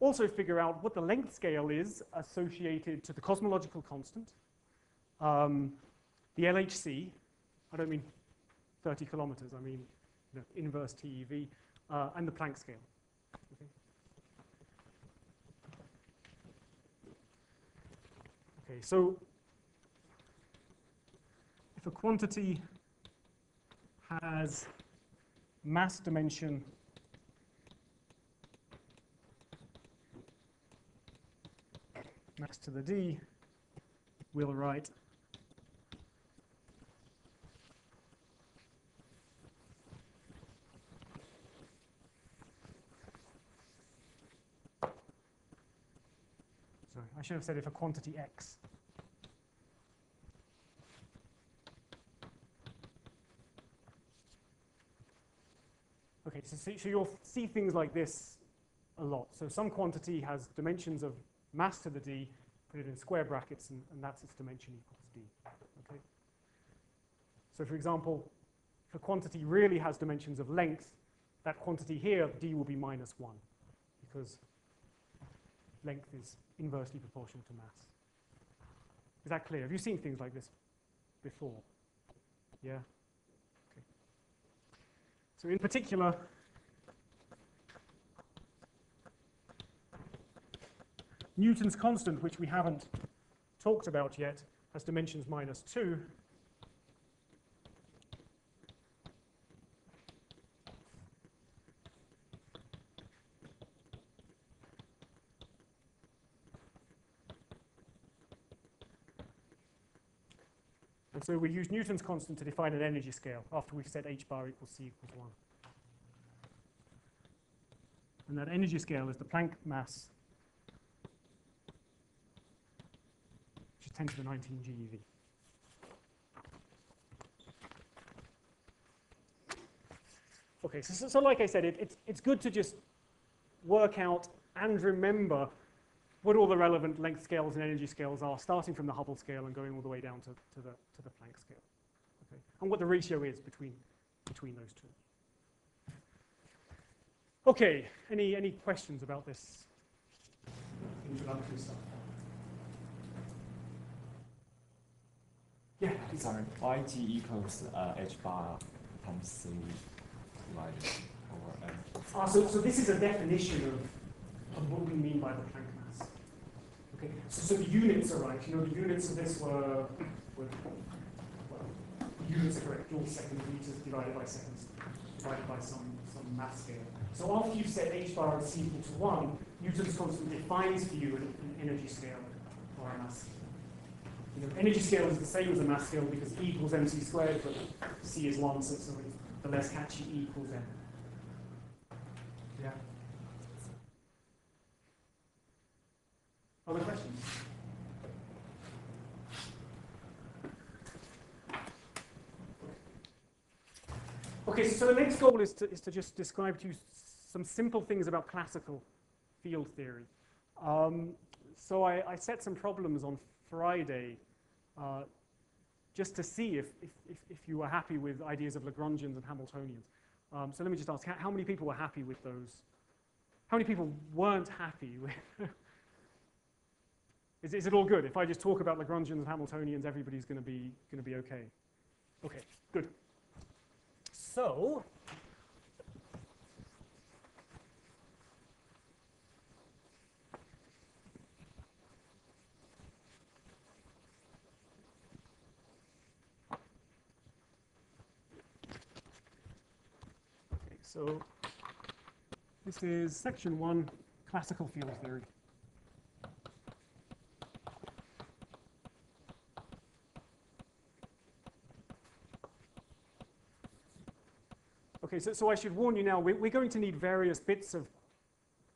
S1: Also figure out what the length scale is associated to the cosmological constant, um, the LHC, I don't mean 30 kilometers, I mean the inverse TeV, uh, and the Planck scale. Okay. okay, so if a quantity has mass dimension mass to the d, we'll write Sorry, I should have said if a quantity x. Okay, so, so you'll see things like this a lot. So some quantity has dimensions of mass to the d, put it in square brackets, and, and that's its dimension equals d. Okay. So for example, if a quantity really has dimensions of length, that quantity here, d will be minus 1, because length is inversely proportional to mass. Is that clear? Have you seen things like this before? Yeah? So in particular, Newton's constant, which we haven't talked about yet, has dimensions minus 2. And so we use Newton's constant to define an energy scale after we've set h bar equals c equals 1. And that energy scale is the Planck mass, which is 10 to the 19 GeV. Okay, so, so, like I said, it, it's, it's good to just work out and remember what all the relevant length scales and energy scales are, starting from the Hubble scale and going all the way down to, to, the, to the Planck scale. Okay? And what the ratio is between, between those two. Okay, any, any questions about this introductory stuff? Yeah, please.
S3: Sorry, YT equals uh, h bar times c divided over m.
S1: Ah, so, so this is a definition of, of what we mean by the Planck mass. Okay, so, so the units are right. You know, the units of this were, were well, units are correct. All second meters divided by seconds divided by some, some mass scale. So after you've set h bar c equal to 1, Newton's constant defines for you an, an energy scale or a mass scale. You know, energy scale is the same as a mass scale because E equals mc squared, but c is 1, so, so the less catchy E equals m. Yeah. Other questions? Okay, so the next goal is to, is to just describe to you some simple things about classical field theory. Um, so I, I, set some problems on Friday uh, just to see if, if, if, you were happy with ideas of Lagrangians and Hamiltonians. Um, so let me just ask, how many people were happy with those? How many people weren't happy with? Is, is it all good? If I just talk about Lagrangians and Hamiltonians, everybody's going to be going to be okay. Okay, good. So, so this is section one, classical field theory. Okay, so, so I should warn you now, we're, we're going to need various bits of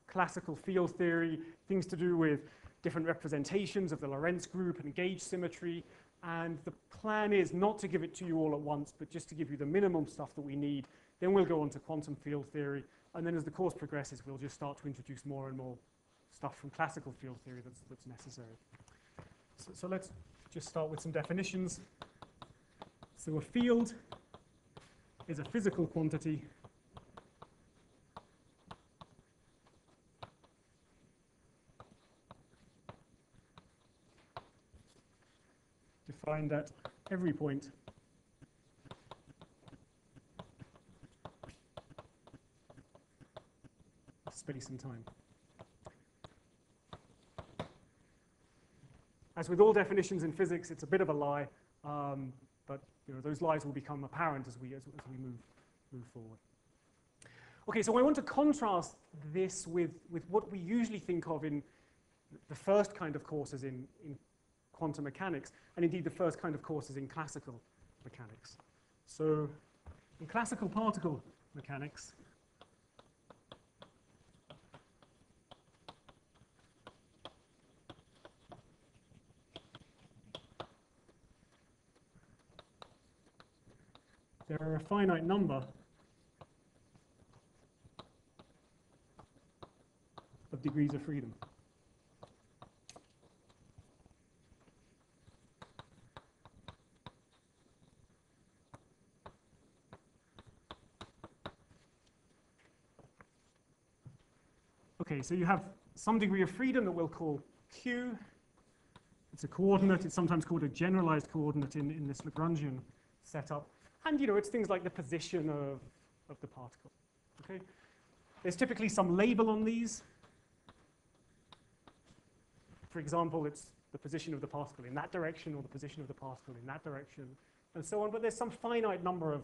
S1: classical field theory, things to do with different representations of the Lorentz group and gauge symmetry. And the plan is not to give it to you all at once, but just to give you the minimum stuff that we need. Then we'll go on to quantum field theory. And then as the course progresses, we'll just start to introduce more and more stuff from classical field theory that's, that's necessary. So, so let's just start with some definitions. So a field is a physical quantity defined at every point space and time. As with all definitions in physics, it's a bit of a lie. Um, you know, those lies will become apparent as we, as, as we move, move forward. Okay, so I want to contrast this with, with what we usually think of in the first kind of courses in, in quantum mechanics, and indeed the first kind of courses in classical mechanics. So in classical particle mechanics, there are a finite number of degrees of freedom. Okay, so you have some degree of freedom that we'll call q. It's a coordinate. It's sometimes called a generalized coordinate in, in this Lagrangian setup. And, you know, it's things like the position of, of the particle. Okay? There's typically some label on these. For example, it's the position of the particle in that direction or the position of the particle in that direction and so on. But there's some finite number of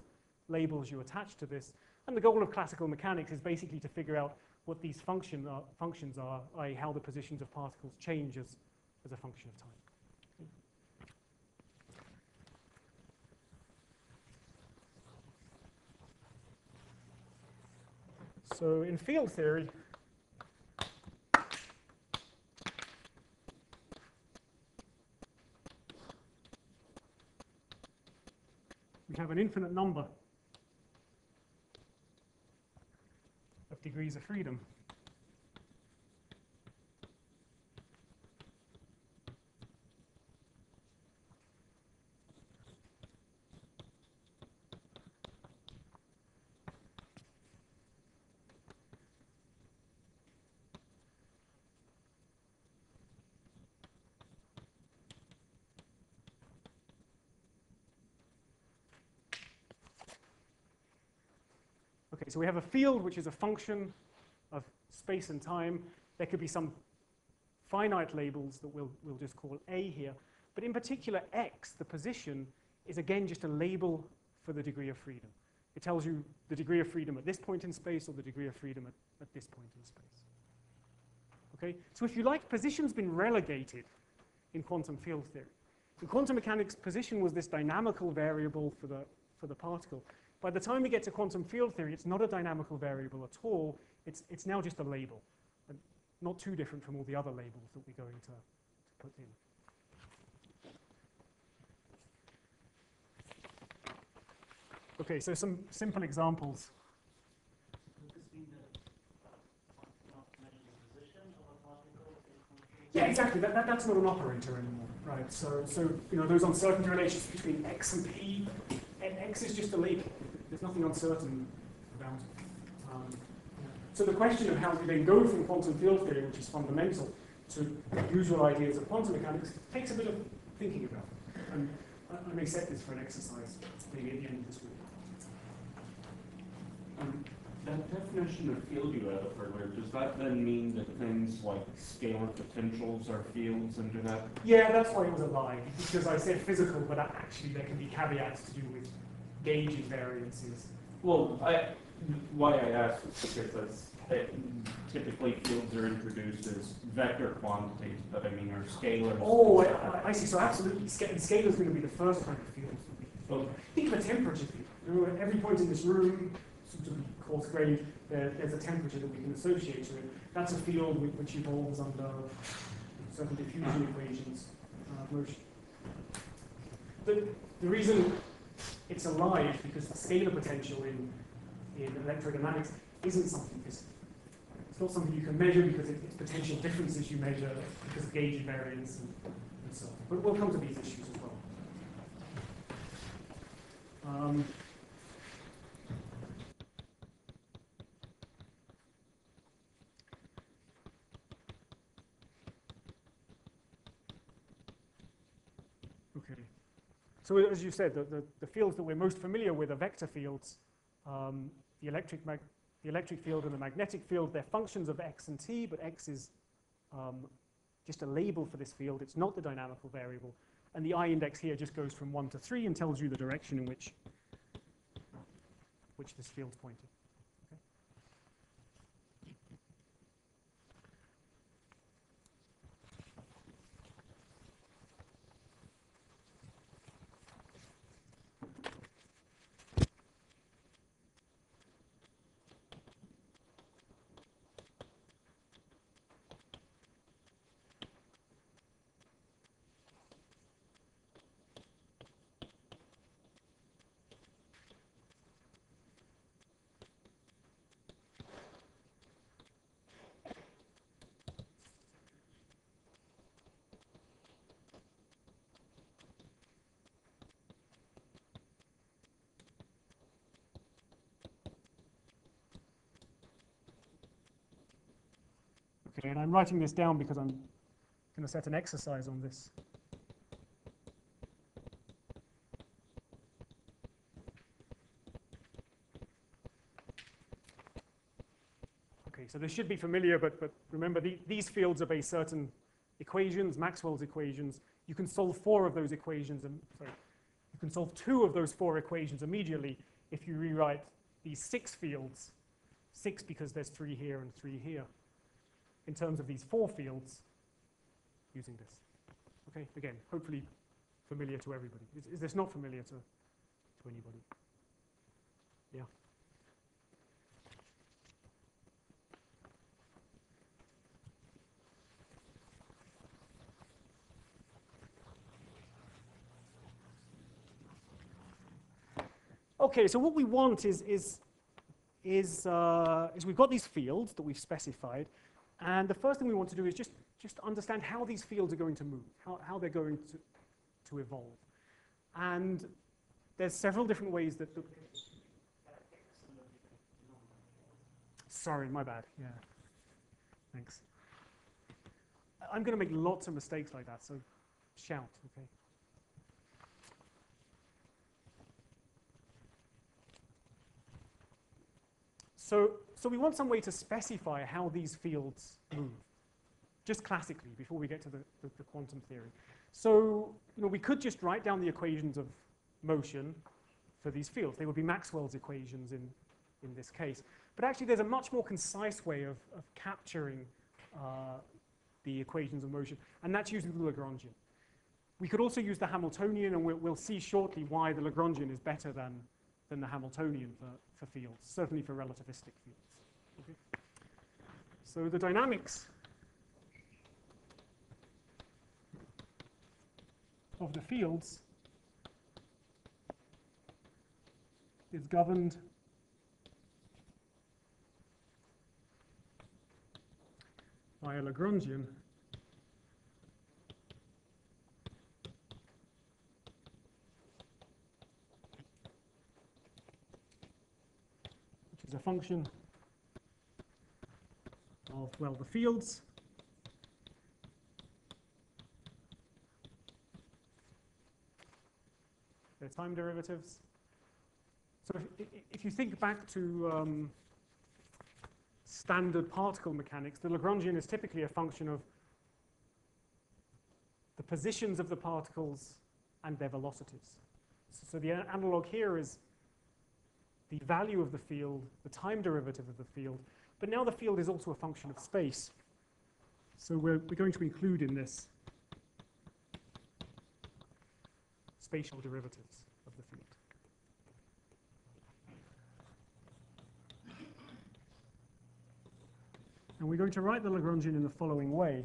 S1: labels you attach to this. And the goal of classical mechanics is basically to figure out what these function are, functions are, i.e. how the positions of particles change as, as a function of time. So in field theory, we have an infinite number of degrees of freedom. So we have a field which is a function of space and time. There could be some finite labels that we'll, we'll just call A here. But in particular, X, the position, is again just a label for the degree of freedom. It tells you the degree of freedom at this point in space or the degree of freedom at, at this point in space. Okay, so if you like, position's been relegated in quantum field theory. In quantum mechanics, position was this dynamical variable for the, for the particle. By the time we get to quantum field theory, it's not a dynamical variable at all. It's, it's now just a label, and not too different from all the other labels that we're going to, to put in. Okay, so some simple examples. Yeah, exactly. That, that, that's not an operator anymore, right? So, so you know, those uncertainty relations between x and p, and x is just a label. There's nothing uncertain about it. Um, yeah. So the question of how we then go from quantum field theory, which is fundamental, to usual ideas of quantum mechanics, takes a bit of thinking about. And I, I may set this for an exercise, maybe at the end of this week.
S4: Um, That definition of field you had earlier, does that then mean that things like scalar potentials are fields under that?
S1: Yeah, that's why it was a lie, because I said physical, but actually there can be caveats to do with gauge variances.
S4: Well, I, why I ask is because it- typically fields are introduced as vector quantities, but I mean, are scalars?
S1: Oh, I, I- see, so absolutely, sca- scalar is going to be the first kind of field.
S4: Okay.
S1: Think of a temperature field. At every point in this room, sort of coarse grained, there, there's a temperature that we can associate to it. That's a field whi- which evolves under certain diffusion equations uh, of motion. The, the reason it's alive because the scalar potential in, in electrodynamics isn't something physical. It's not something you can measure because it, it's potential differences you measure because of gauge invariance and, and so on. But we'll come to these issues as well. Um, okay. So as you said, the, the, the fields that we're most familiar with are vector fields. Um, the, electric the electric field and the magnetic field, they're functions of x and t, but x is um, just a label for this field. It's not the dynamical variable. And the I index here just goes from 1 to 3 and tells you the direction in which, which this field's pointing. I'm writing this down because I'm going to set an exercise on this. Okay, so this should be familiar, but, but remember the, these fields obey certain equations, Maxwell's equations. You can solve four of those equations, and sorry, you can solve two of those four equations immediately if you rewrite these six fields, six because there's three here and three here, in terms of these four fields using this. Okay, again, hopefully familiar to everybody. Is, is this not familiar to, to anybody? Yeah. Okay, so what we want is, is, is, uh, is we've got these fields that we've specified, and the first thing we want to do is just, just understand how these fields are going to move, how, how they're going to, to evolve. And there's several different ways that the... Sorry, my bad, yeah. Thanks. I'm going to make lots of mistakes like that, so shout, okay? So, so we want some way to specify how these fields move, just classically, before we get to the, the, the quantum theory. So you know, we could just write down the equations of motion for these fields. They would be Maxwell's equations in, in this case. But actually, there's a much more concise way of, of capturing uh, the equations of motion, and that's using the Lagrangian. We could also use the Hamiltonian, and we'll, we'll see shortly why the Lagrangian is better than, than the Hamiltonian for, for fields, certainly for relativistic fields. So the dynamics of the fields is governed by a Lagrangian which is a function of, well, the fields their time derivatives. So if, if you think back to um, standard particle mechanics, the Lagrangian is typically a function of the positions of the particles and their velocities. So, so the analog here is the value of the field, the time derivative of the field, but now the field is also a function of space. So we're, we're going to include in this spatial derivatives of the field. And we're going to write the Lagrangian in the following way.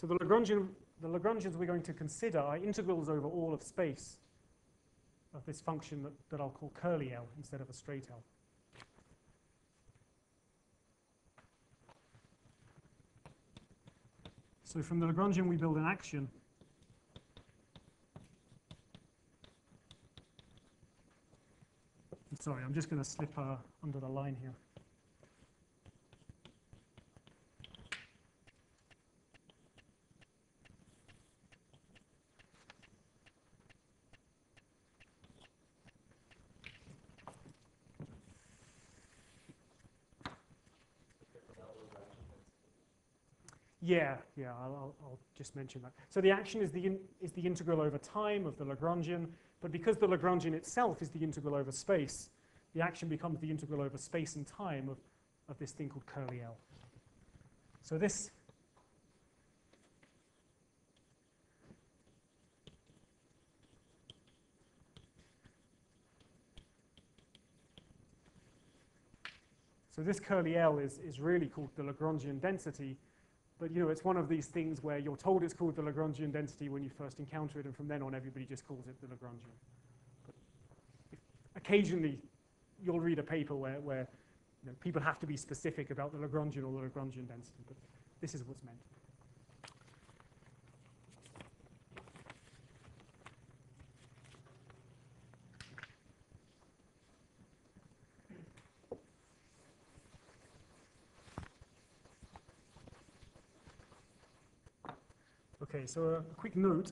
S1: So the Lagrangian, the Lagrangians we're going to consider are integrals over all of space of this function that, that I'll call curly L instead of a straight L. So from the Lagrangian, we build an action. Sorry, I'm just going to slip uh, under the line here. Yeah, yeah, I'll, I'll, just mention that. So the action is the, in, is the integral over time of the Lagrangian, but because the Lagrangian itself is the integral over space, the action becomes the integral over space and time of, of this thing called curly L. So this So this curly L is, is really called the Lagrangian density, but you know, it's one of these things where you're told it's called the Lagrangian density when you first encounter it, and from then on, everybody just calls it the Lagrangian. But occasionally, you'll read a paper where, where you know, people have to be specific about the Lagrangian or the Lagrangian density, but this is what's meant. Okay, so a quick note.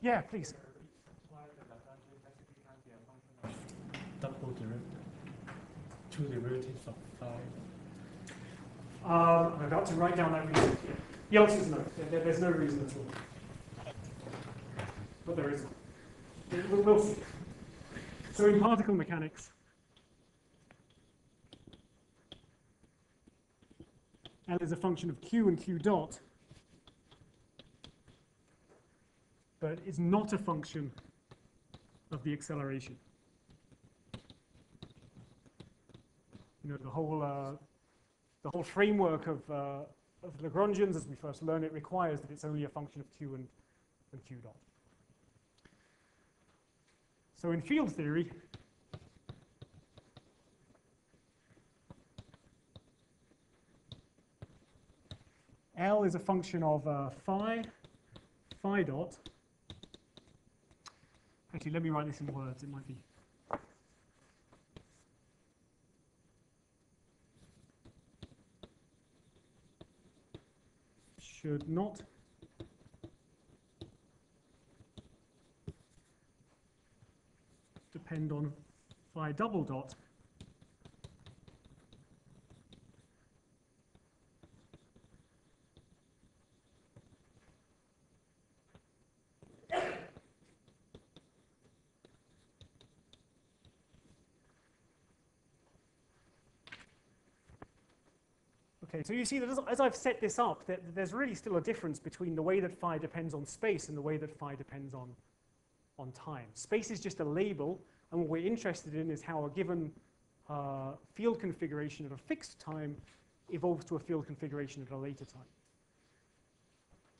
S1: Yeah, please.
S3: Double derivative, two derivatives of.
S1: Um, I'm about to write down that reason. The answer is no. There- there- there's no reason at all. But there is. We'll see. So in particle mechanics, L is a function of q and q dot, but it's not a function of the acceleration. You know, the whole uh, the whole framework of, uh, of Lagrangians, as we first learn it, requires that it's only a function of q and, and q dot. So in field theory, L is a function of uh, phi, phi dot. Actually, let me write this in words. It might be. should not depend on phi double dot Okay, so you see that as, I've set this up, that there's really still a difference between the way that phi depends on space and the way that phi depends on, on time. Space is just a label, and what we're interested in is how a given uh, field configuration at a fixed time evolves to a field configuration at a later time.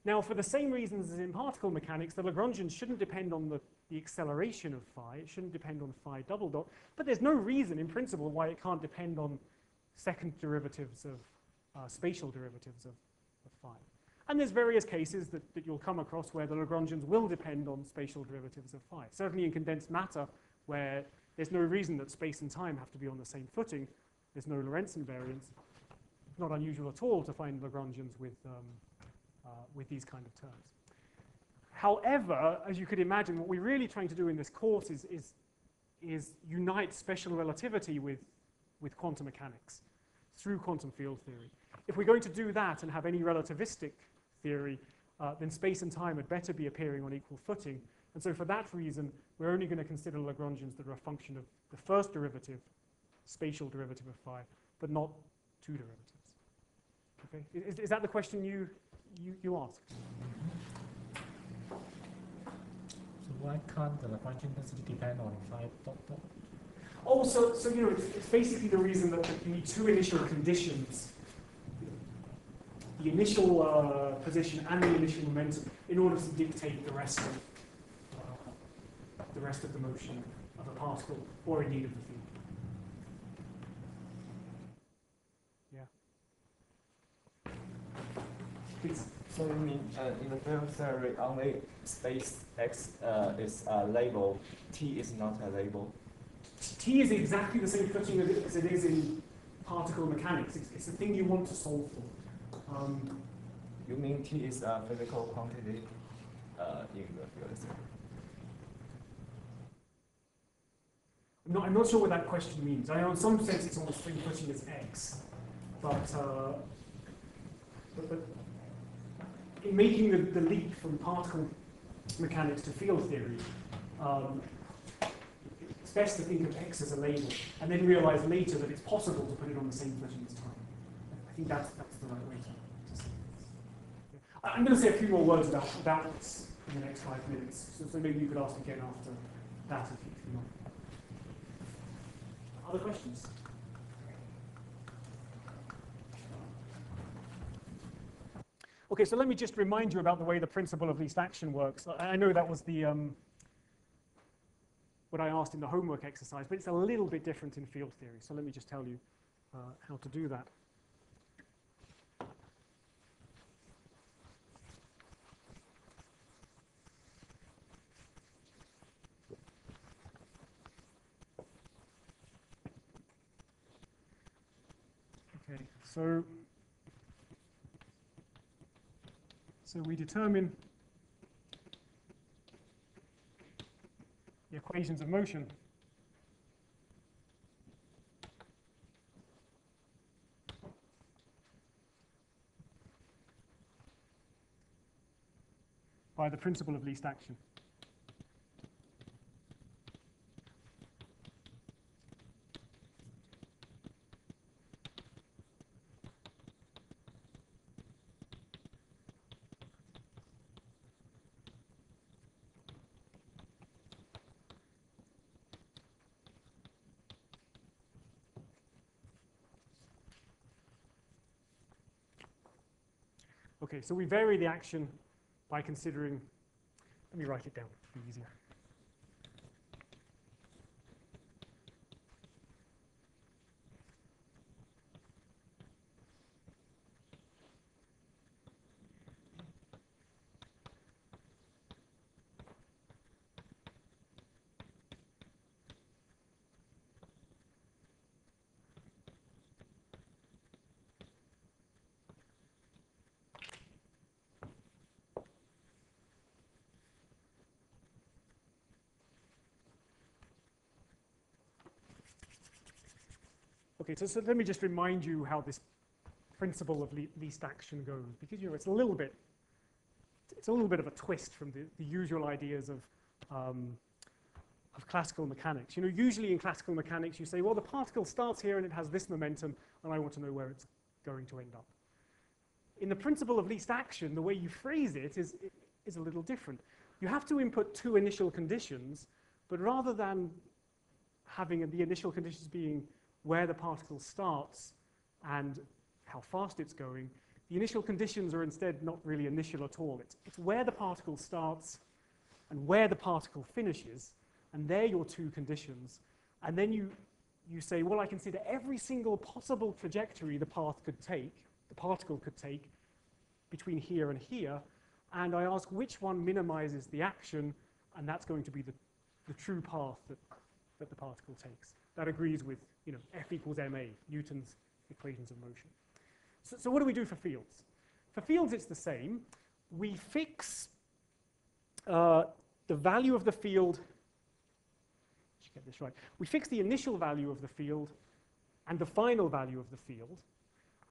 S1: Now, for the same reasons as in particle mechanics, the Lagrangian shouldn't depend on the, the acceleration of phi. It shouldn't depend on phi double dot. But there's no reason, in principle, why it can't depend on second derivatives of uh, spatial derivatives of, of phi. And there's various cases that, that you'll come across where the Lagrangians will depend on spatial derivatives of phi. Certainly in condensed matter, where there's no reason that space and time have to be on the same footing, there's no Lorentz invariance. Not unusual at all to find Lagrangians with, um, uh, with these kind of terms. However, as you could imagine, what we're really trying to do in this course is, is, is unite special relativity with, with quantum mechanics through quantum field theory. If we're going to do that and have any relativistic theory, uh, then space and time had better be appearing on equal footing. And so for that reason, we're only going to consider Lagrangians that are a function of the first derivative, spatial derivative of phi, but not two derivatives. Okay? Is, is that the question you, you, you asked?
S3: So why can't the Lagrangian density depend on phi dot dot?
S1: Oh, so, so you know, it's, it's basically the reason that you need two initial conditions, the initial uh, position and the initial momentum, in order to dictate the rest of uh, the rest of the motion of a particle, or indeed of the field. Yeah. Please.
S3: So you mean uh, in the field theory only space x uh, is a label, t is not a label.
S1: T is exactly the same footing as as it is in particle mechanics. It's, it's the thing you want to solve for. Um,
S3: You mean t is a physical quantity uh, in the field theory?
S1: I'm not, I'm not sure what that question means. I know in some sense it's almost free footing as x, but, uh, but, but in making the, the leap from particle mechanics to field theory, um, it's best to think of x as a label and then realize later that it's possible to put it on the same footing as time. I think that's, that's the right way to, to say this. I- I'm going to say a few more words about, about this in the next five minutes, so, so maybe you could ask again after that if you, want. Other questions? Okay, so let me just remind you about the way the principle of least action works. I I know that was the um, what I asked in the homework exercise, but it's a little bit different in field theory. So let me just tell you uh, how to do that. So, so we determine the equations of motion. by the principle of least action. So we vary the action by considering, let me write it down, it'll be easier. So, so let me just remind you how this principle of le least action goes, because you know it's a little bit, it's a little bit of a twist from the, the usual ideas of um, of classical mechanics. You know, usually in classical mechanics, you say, well, the particle starts here and it has this momentum, and I want to know where it's going to end up. In the principle of least action, the way you phrase it is, is a little different. You have to input two initial conditions, but rather than having the initial conditions being where the particle starts and how fast it's going, the initial conditions are instead not really initial at all. It's, it's where the particle starts and where the particle finishes, and they're your two conditions. And then you, you say, well, I consider every single possible trajectory the path could take, the particle could take, between here and here, and I ask which one minimizes the action, and that's going to be the, the true path that, that the particle takes. That agrees with you know, F equals ma, Newton's equations of motion. So, so what do we do for fields? For fields, it's the same. We fix uh, the value of the field, get this right. We fix the initial value of the field and the final value of the field.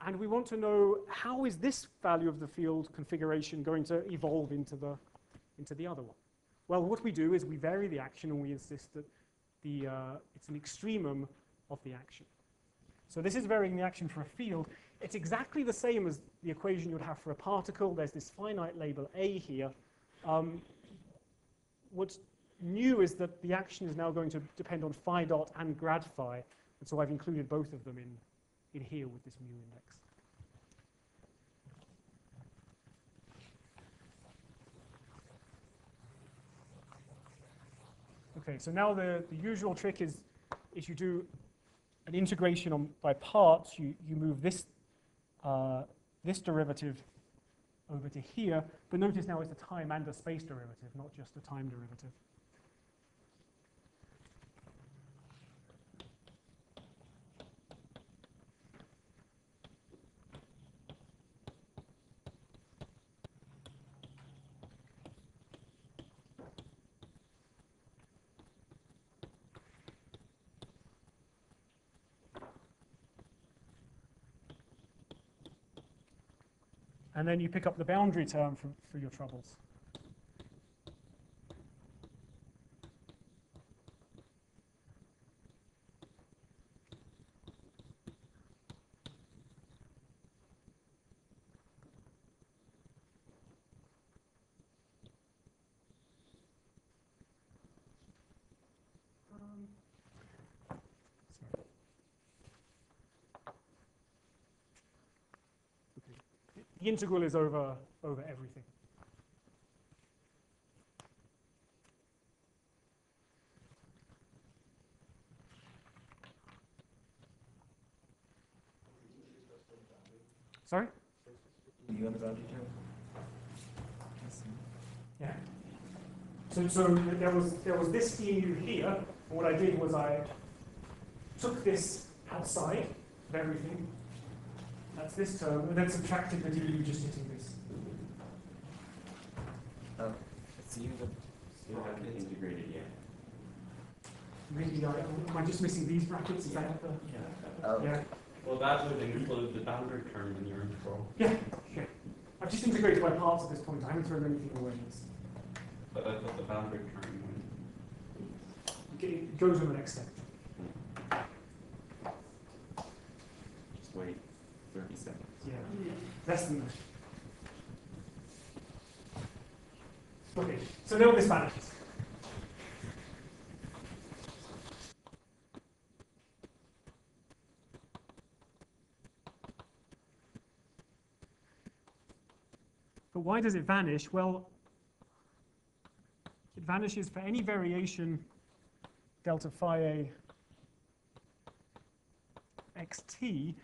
S1: And we want to know how is this value of the field configuration going to evolve into the, into the other one? Well, what we do is we vary the action and we insist that the, uh, it's an extremum of the action. So this is varying the action for a field. It's exactly the same as the equation you would have for a particle. There's this finite label A here. Um, what's new is that the action is now going to depend on phi dot and grad phi. And so I've included both of them in, in here with this mu index. Okay, so now the, the usual trick is, is you do an integration on, by parts, you, you move this, uh, this derivative over to here, but notice now it's a time and a space derivative, not just a time derivative. And then you pick up the boundary term for, for your troubles. Um, sorry. Okay. The integral is over, over everything. Sorry?
S2: You on the boundary term?
S1: Yeah. So, so there was there was this EMU here, and what I did was I took this outside of everything. That's this term, and then subtracted the DU just hitting this.
S2: Oh,
S3: It's used,
S4: Still haven't integrated yet.
S1: Maybe I, am I just missing these brackets? Is that the?
S2: oh,
S1: Yeah.
S4: Well, that would include the boundary term in your intro,
S1: Yeah, okay. I've just integrated my parts at this point. I haven't thrown anything away. It's-
S4: but I thought the boundary term,
S1: Okay, It goes on the next step. Hmm.
S4: just wait thirty seconds.
S1: Yeah, less than that. Okay, so now this vanishes. But why does it vanish? Well, it vanishes for any variation delta phi a xt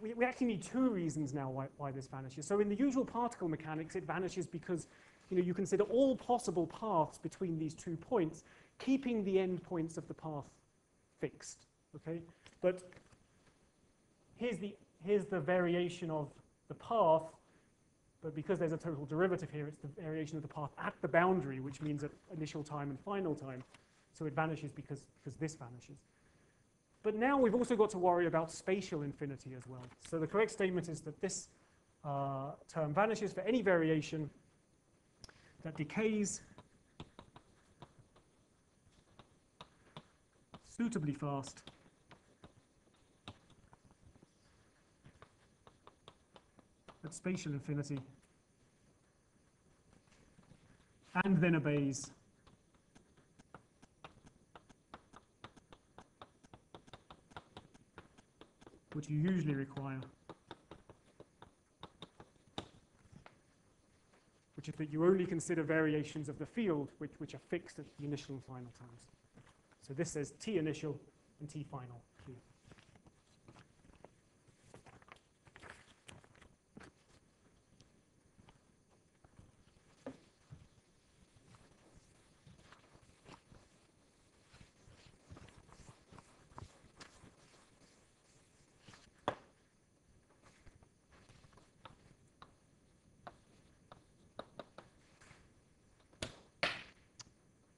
S1: we, we actually need two reasons now why, why this vanishes. So in the usual particle mechanics, it vanishes because you know, you consider all possible paths between these two points, keeping the endpoints of the path fixed. Okay? But here's the, here's the variation of the path, but because there's a total derivative here, it's the variation of the path at the boundary, which means at initial time and final time. So it vanishes because, because this vanishes. But now we've also got to worry about spatial infinity as well. So the correct statement is that this uh, term vanishes for any variation that decays suitably fast. At spatial infinity. And then obeys which you usually require, which is that you only consider variations of the field which, which are fixed at the initial and final times. So this says t initial and t final. Q.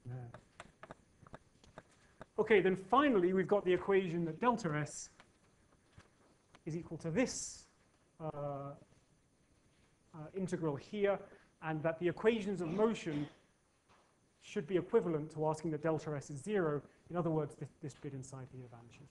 S1: Yeah. Okay, then finally we've got the equation that delta S is equal to this uh, uh, integral here, and that the equations of motion should be equivalent to asking that delta S is zero. In other words, this, this bit inside here vanishes.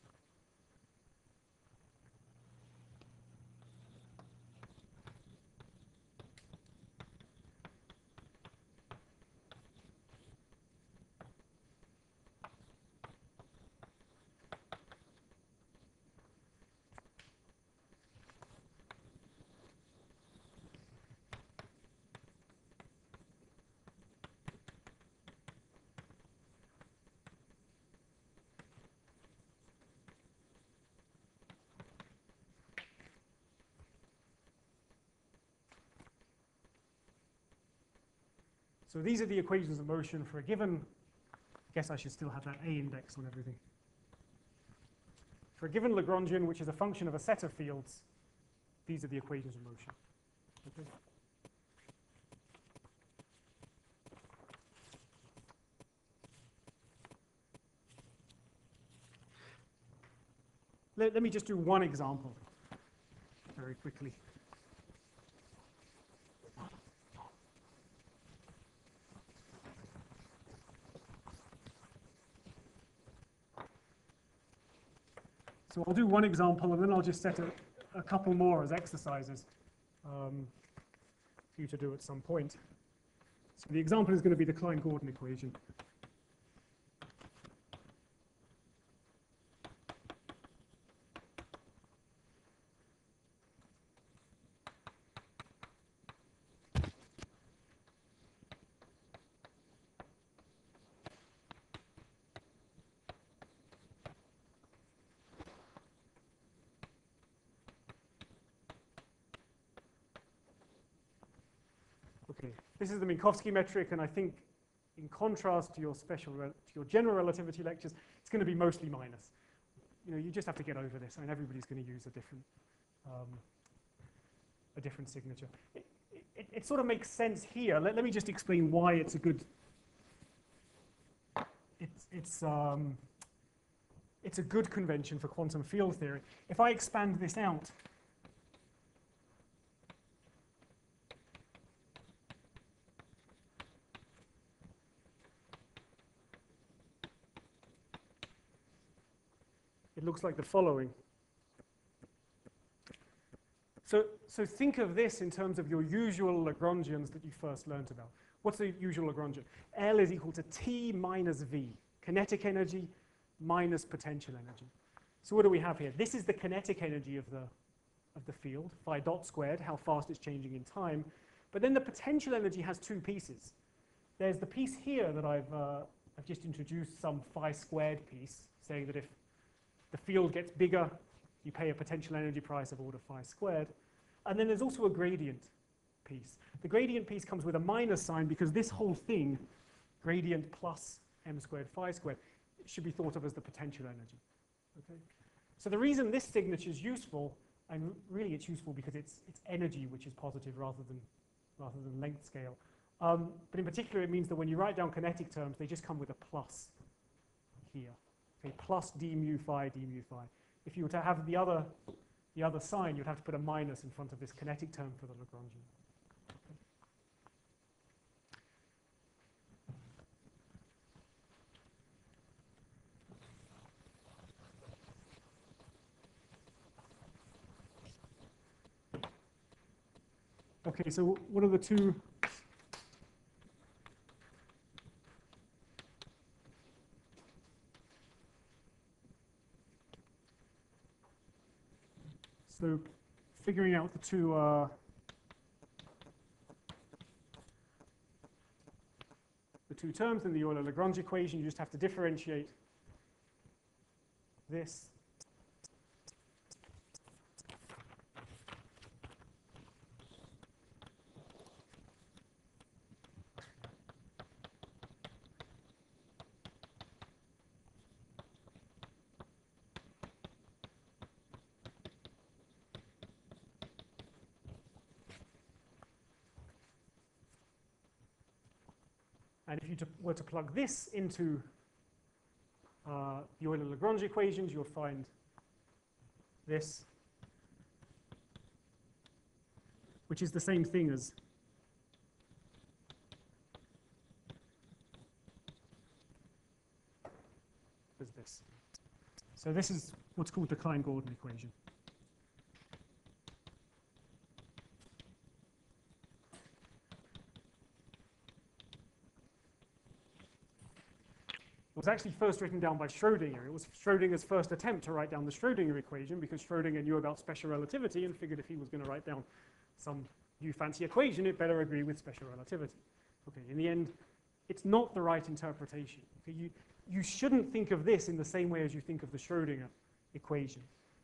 S1: So these are the equations of motion for a given, I guess I should still have that A index on everything. For a given Lagrangian, which is a function of a set of fields, these are the equations of motion. Okay? Let, let me just do one example very quickly. So I'll do one example and then I'll just set a, a couple more as exercises um, for you to do at some point. So the example is going to be the Klein-Gordon equation. Okay, this is the Minkowski metric, and I think in contrast to your special, to your general relativity lectures, it's going to be mostly minus. You know, you just have to get over this. I mean, everybody's going to use a different, um, a different signature. I- it, it sort of makes sense here. Let, let me just explain why it's a good, it's, it's, um, it's a good convention for quantum field theory. If I expand this out, it looks like the following. So, so think of this in terms of your usual Lagrangians that you first learned about. What's the usual Lagrangian? L is equal to T minus V, kinetic energy minus potential energy. So what do we have here? This is the kinetic energy of the, of the field, phi dot squared, how fast it's changing in time. But then the potential energy has two pieces. There's the piece here that I've, uh, I've just introduced some phi squared piece, saying that if the field gets bigger, you pay a potential energy price of order phi squared. And then there's also a gradient piece. The gradient piece comes with a minus sign because this whole thing, gradient plus m squared phi squared, should be thought of as the potential energy. Okay? So the reason this signature is useful, and really it's useful because it's, it's energy which is positive rather than, rather than length scale. Um, but in particular, it means that when you write down kinetic terms, they just come with a plus here. Okay, plus d mu phi, d mu phi. If you were to have the other, the other sign, you'd have to put a minus in front of this kinetic term for the Lagrangian. Okay, so what are the two So figuring out the two uh, the two terms in the Euler-Lagrange equation, you just have to differentiate this you to, were to plug this into uh, the Euler-Lagrange equations, you'll find this, which is the same thing as as this. So this is what's called the Klein-Gordon equation. Was actually first written down by Schrodinger. It was Schrodinger's first attempt to write down the Schrodinger equation because Schrodinger knew about special relativity and figured if he was going to write down some new fancy equation, it better agree with special relativity. Okay, in the end, it's not the right interpretation. Okay, you, you shouldn't think of this in the same way as you think of the Schrodinger equation.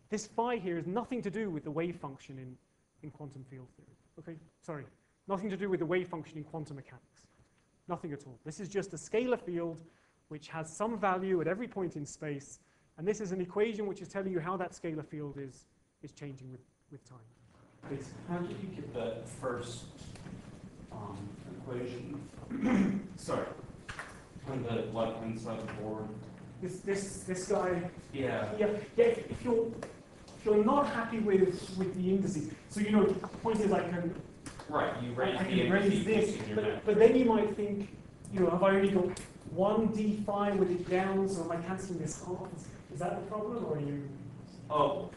S1: This phi here has nothing to do with the wave function in, in quantum field theory. Okay, sorry, nothing to do with the wave function in quantum mechanics. Nothing at all. This is just a scalar field which has some value at every point in space. And this is an equation which is telling you how that scalar field is, is changing with, with time.
S4: It's, how did you get that first um, equation? Sorry. On the left-hand side of the board?
S1: This, this, this guy,
S4: Yeah.
S1: yeah, yeah if, if you're, if you're not happy with, with the indices, so you know, the point is I can,
S4: Right, you raise
S1: I
S4: the
S1: can raise this, but, but then you might think, you know, have I only got one d phi with it down, so am I cancelling this off? Is that the problem, or are you?
S4: Oh,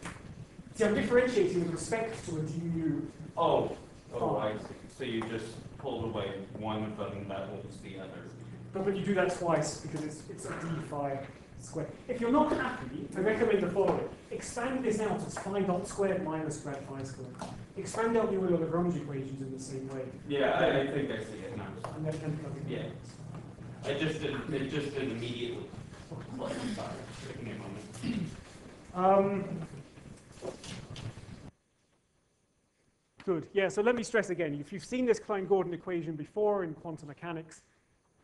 S1: See, I'm differentiating with respect to a
S4: oh, oh, I see. So you just pulled away one of them that holds the other.
S1: But, but you do that twice because it's, it's a d phi squared. If you're not happy, I recommend the following. Expand this out as phi dot squared minus grad phi squared. Expand out the Euler-Lagrange equations in the same way.
S4: Yeah, I, I think I see it now.
S1: And then, then plug it in.
S4: Yeah. I just didn't, it just didn't immediately. Sorry, taking a moment.
S1: Um, good. Yeah, so let me stress again. If you've seen this Klein-Gordon equation before in quantum mechanics,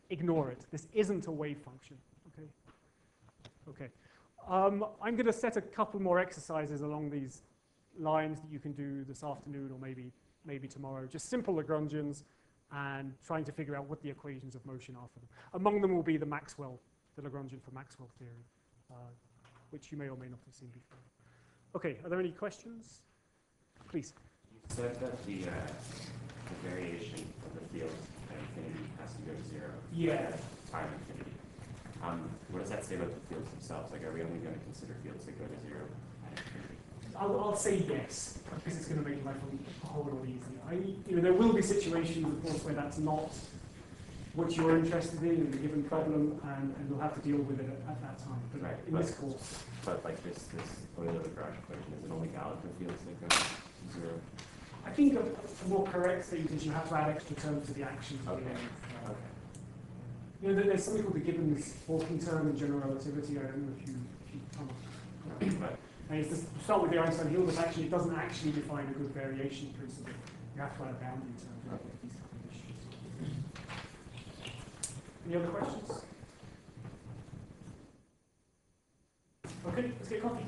S1: ignore it. This isn't a wave function. Okay. Okay. Um, I'm going to set a couple more exercises along these lines that you can do this afternoon or maybe maybe tomorrow, just simple Lagrangians and trying to figure out what the equations of motion are for them. Among them will be the Maxwell, the Lagrangian for Maxwell theory, uh, which you may or may not have seen before. Okay, are there any questions? Please.
S5: You said that the, uh, the variation of the field at infinity has to go to zero.
S1: Yeah.
S5: Time infinity. Um, what does that say about the fields themselves? Like, are we only going to consider fields that go to zero at infinity?
S1: I'll, I'll say yes, because it's going to make life a whole lot easier. I, you know, there will be situations, of course, where that's not what you're interested in in a given problem, and, and you'll have to deal with it at, at that time. But
S5: Right,
S1: in
S5: but-
S1: this course,
S5: But like this, this Euler-Lagrange equation, is it only valid for fields that go zero?
S1: I think a, a more correct statement is you have to add extra terms to the action.
S5: Okay.
S1: end. Uh,
S5: Okay.
S1: You know, there- there's something called the Gibbons walking term in general relativity. I don't know if you, if you come across it.
S5: But,
S1: And it's just, start with the Einstein-Hilbert action, it doesn't actually define a good variation principle. You have to add a boundary term to these kind of issues. Any other questions? Okay, let's get coffee.